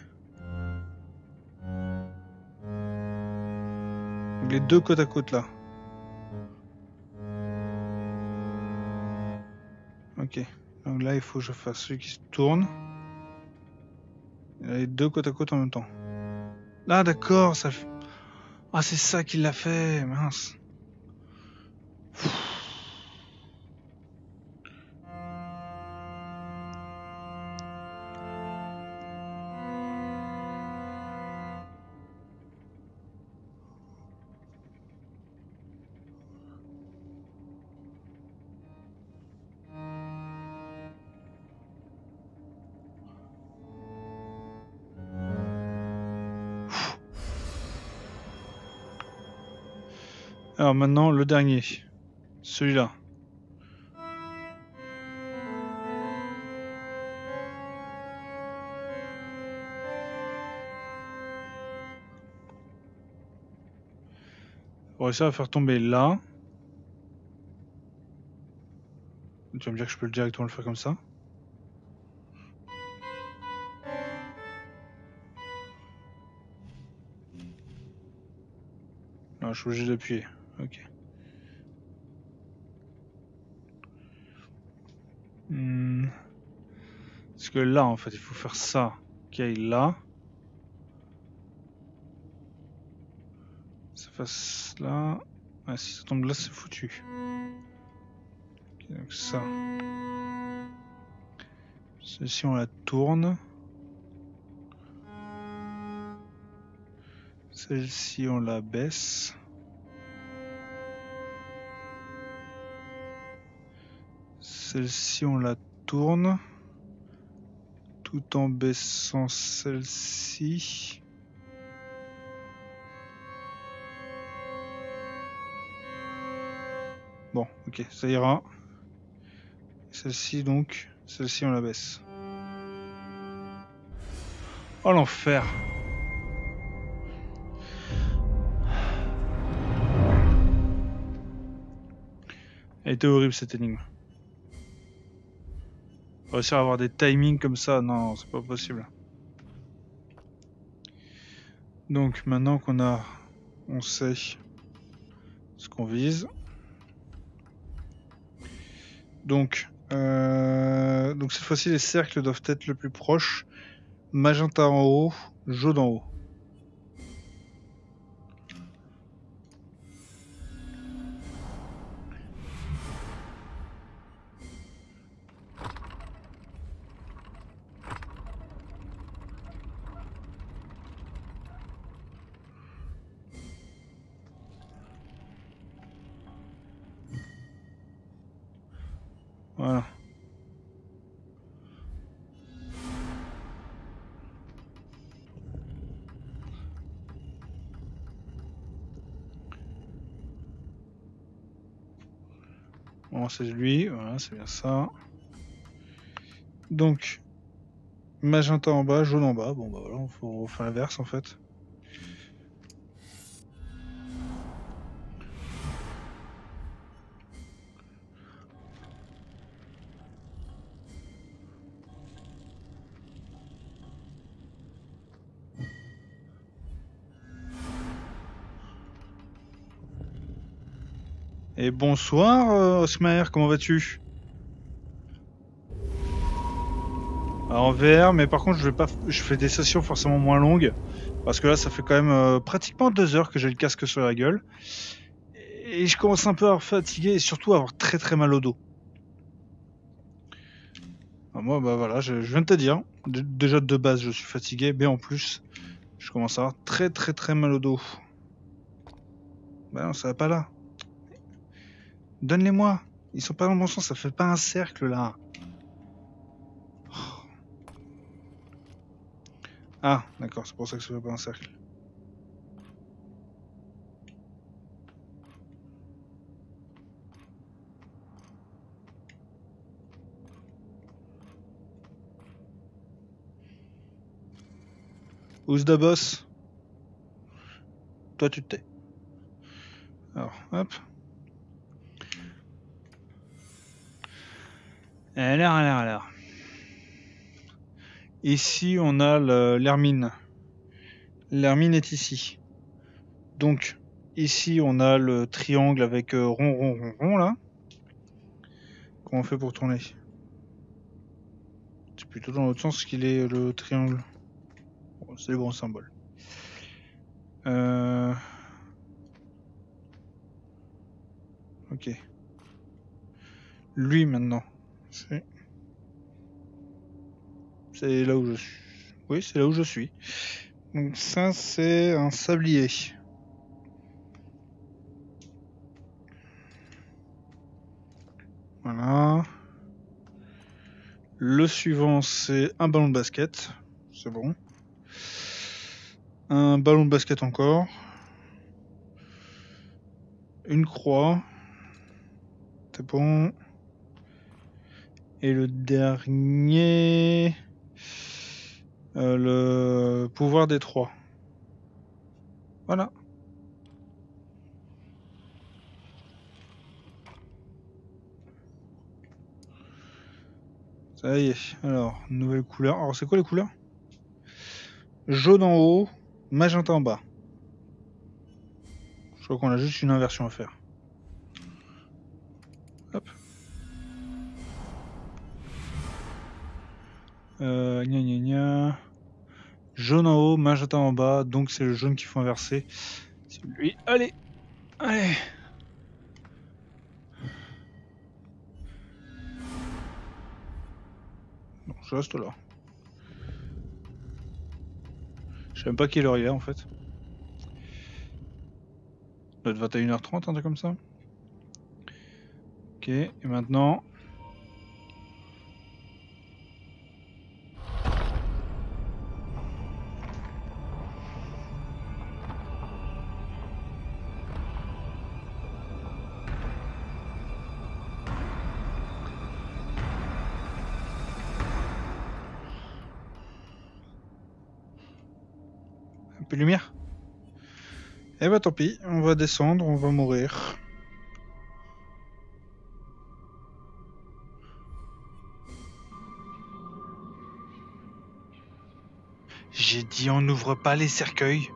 les deux côte à côte là. Ok. Donc là, il faut que je fasse celui qui se tourne. Et les deux côte à côte en même temps. Ah, d'accord, ça. Ah, c'est ça qui l'a fait, mince. Alors maintenant, le dernier. Celui-là. On va réussir à faire tomber là. Tu vas me dire que je peux le directement le faire comme ça. Non, je suis obligé d'appuyer. Ok. Hmm. Parce que là, en fait, il faut faire ça qui là. Ça fasse là. Ah, si ça tombe là, c'est foutu. Ok, donc ça. Celle-ci, on la tourne. Celle-ci, on la baisse. Celle-ci, on la tourne. Tout en baissant celle-ci. Bon, ok, ça ira. Celle-ci, donc, celle-ci, on la baisse. Oh l'enfer Elle était horrible cette énigme. Réussir à avoir des timings comme ça, non, c'est pas possible. Donc maintenant qu'on a, on sait ce qu'on vise. Donc, euh, donc cette fois-ci les cercles doivent être le plus proche. Magenta en haut, jaune en haut. C'est lui, voilà, c'est bien ça. Donc, magenta en bas, jaune en bas. Bon, bah voilà, on faire l'inverse en fait. Et bonsoir, euh, comment vas-tu? En VR, mais par contre, je fais des sessions forcément moins longues parce que là, ça fait quand même euh, pratiquement deux heures que j'ai le casque sur la gueule et je commence un peu à fatiguer et surtout à avoir très très mal au dos. Moi, bah voilà, je, viens de te dire, déjà de base, je suis fatigué, mais en plus, je commence à avoir très très très mal au dos. Bah non, ça va pas là. Donne-les-moi. Ils sont pas dans le bon sens, ça fait pas un cercle là. Oh. Ah, d'accord, c'est pour ça que ça fait pas un cercle. Who's the boss? Toi tu te tais. Alors, hop. Alors, alors, alors. Ici, on a l'hermine. L'hermine est ici. Donc, ici, on a le triangle avec euh, rond, rond, rond, rond, là. Comment on fait pour tourner? C'est plutôt dans l'autre sens qu'il est le triangle. C'est le bon symbole. Euh... Ok. Lui, maintenant. C'est... Là où je suis. Oui, c'est là où je suis. Donc ça, c'est un sablier. Voilà. Le suivant, c'est un ballon de basket. C'est bon. Un ballon de basket encore. Une croix. C'est bon. Et le dernier, euh, le pouvoir des trois. Voilà. Ça y est. Alors, nouvelle couleur. Alors, c'est quoi les couleurs? Jaune en haut, magenta en bas. Je crois qu'on a juste une inversion à faire. Euh, gna gna gna. Jaune en haut, magenta en bas, donc c'est le jaune qu'il faut inverser. C'est lui. Allez Allez Non, je reste là. Je sais même pas quelle heure il est en fait. Ça doit être 21h30, un truc comme ça. Ok, et maintenant. Eh bah tant pis, on va descendre, on va mourir. J'ai dit on n'ouvre pas les cercueils.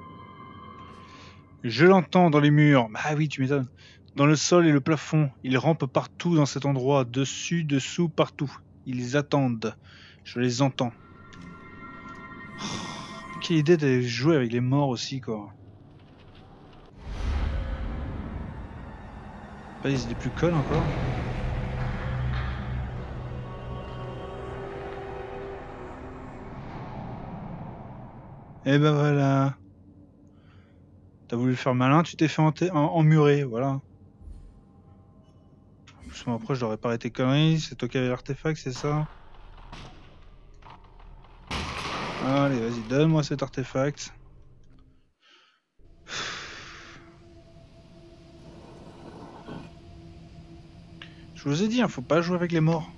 Je l'entends dans les murs. Bah oui, tu m'étonnes. Dans le sol et le plafond. Ils rampent partout dans cet endroit. Dessus, dessous, partout. Ils attendent. Je les entends. Oh, quelle idée de jouer avec les morts aussi, quoi. Ils étaient plus connes encore. Et ben voilà. T'as voulu faire malin, tu t'es fait en- voilà. En plus, moi, après, ai pas arrêté conneries, c'est toi qui avais l'artefact, c'est ça? Allez, vas-y, donne-moi cet artefact. Je vous ai dit, hein, faut pas jouer avec les morts.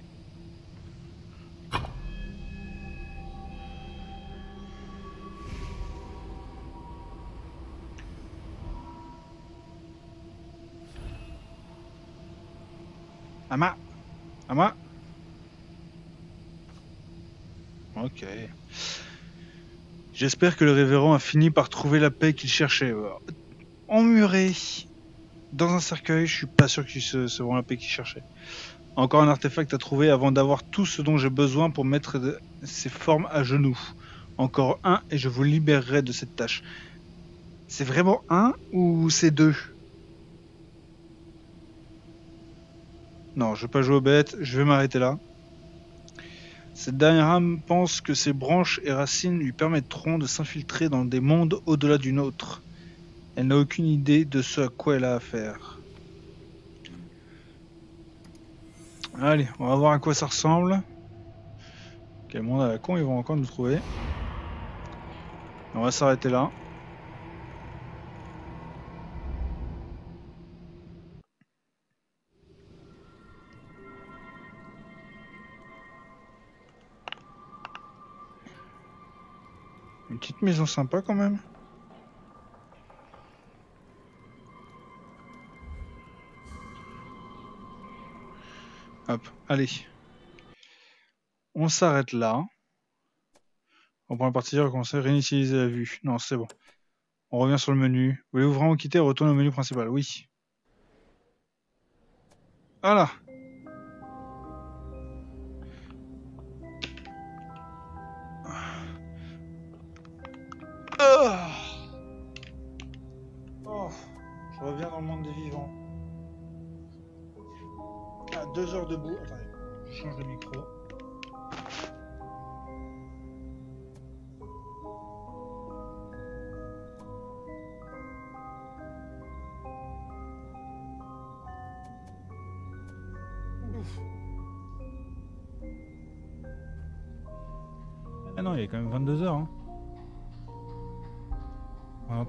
Ama Ama Ok. J'espère que le révérend a fini par trouver la paix qu'il cherchait. Emmuré dans un cercueil, je suis pas sûr se vraiment la paix qu'il cherchait. Encore un artefact à trouver avant d'avoir tout ce dont j'ai besoin pour mettre de- ces formes à genoux. Encore un et je vous libérerai de cette tâche. C'est vraiment un ou c'est deux? Non, je vais pas jouer aux bêtes, je vais m'arrêter là. Cette dernière âme pense que ses branches et racines lui permettront de s'infiltrer dans des mondes au-delà du nôtre. Elle n'a aucune idée de ce à quoi elle a affaire. Allez, on va voir à quoi ça ressemble. Quel monde à la con ils vont encore nous trouver. On va s'arrêter là. Une petite maison sympa quand même. Allez. On s'arrête là. On prend partie recommencer, réinitialiser la vue. Non, c'est bon. On revient sur le menu. Voulez-vous vraiment quitter et retourner au menu principal? Oui. Voilà.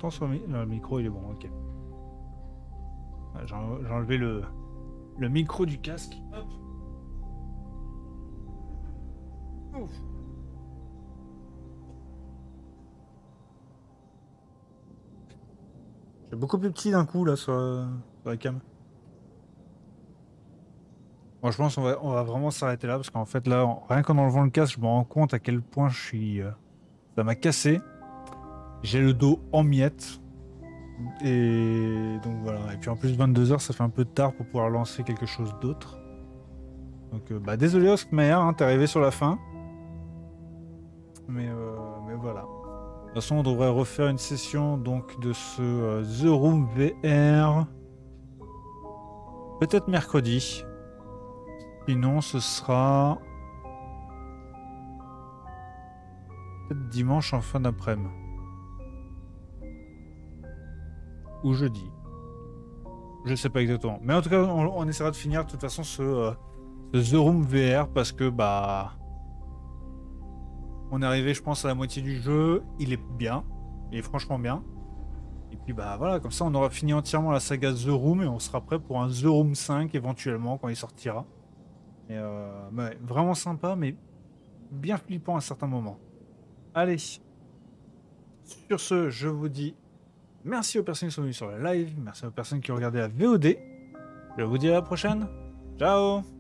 Sur le, mi- le micro, il est bon, ok. J'ai en- j'ai enlevé le, le micro du casque. C'est beaucoup plus petit d'un coup là sur, la cam. Bon, je pense qu'on va, on va vraiment s'arrêter là parce qu'en fait là, en- rien qu'en enlevant le casque, je me rends compte à quel point je suis. euh, ça m'a cassé. J'ai le dos en miettes. Et donc voilà. Et puis en plus 22h ça fait un peu tard pour pouvoir lancer quelque chose d'autre. Donc euh, bah désolé Oscar, hein, t'es arrivé sur la fin. mais, euh, mais voilà. De toute façon, on devrait refaire une session donc de ce euh, The Room VR. Peut-être mercredi. Sinon, ce sera peut-être dimanche en fin d'après-midi. Ou jeudi. Je sais pas exactement. Mais en tout cas, on, essaiera de finir de toute façon ce, euh, The Room VR parce que bah on est arrivé, je pense, à la moitié du jeu. Il est bien. Il est franchement bien. Et puis bah voilà, comme ça on aura fini entièrement la saga The Room et on sera prêt pour un The Room 5 éventuellement quand il sortira. Euh, vraiment sympa, mais bien flippant à certains moments. Allez. Sur ce, je vous dis merci aux personnes qui sont venues sur le live, merci aux personnes qui ont regardé la VOD. Je vous dis à la prochaine. Ciao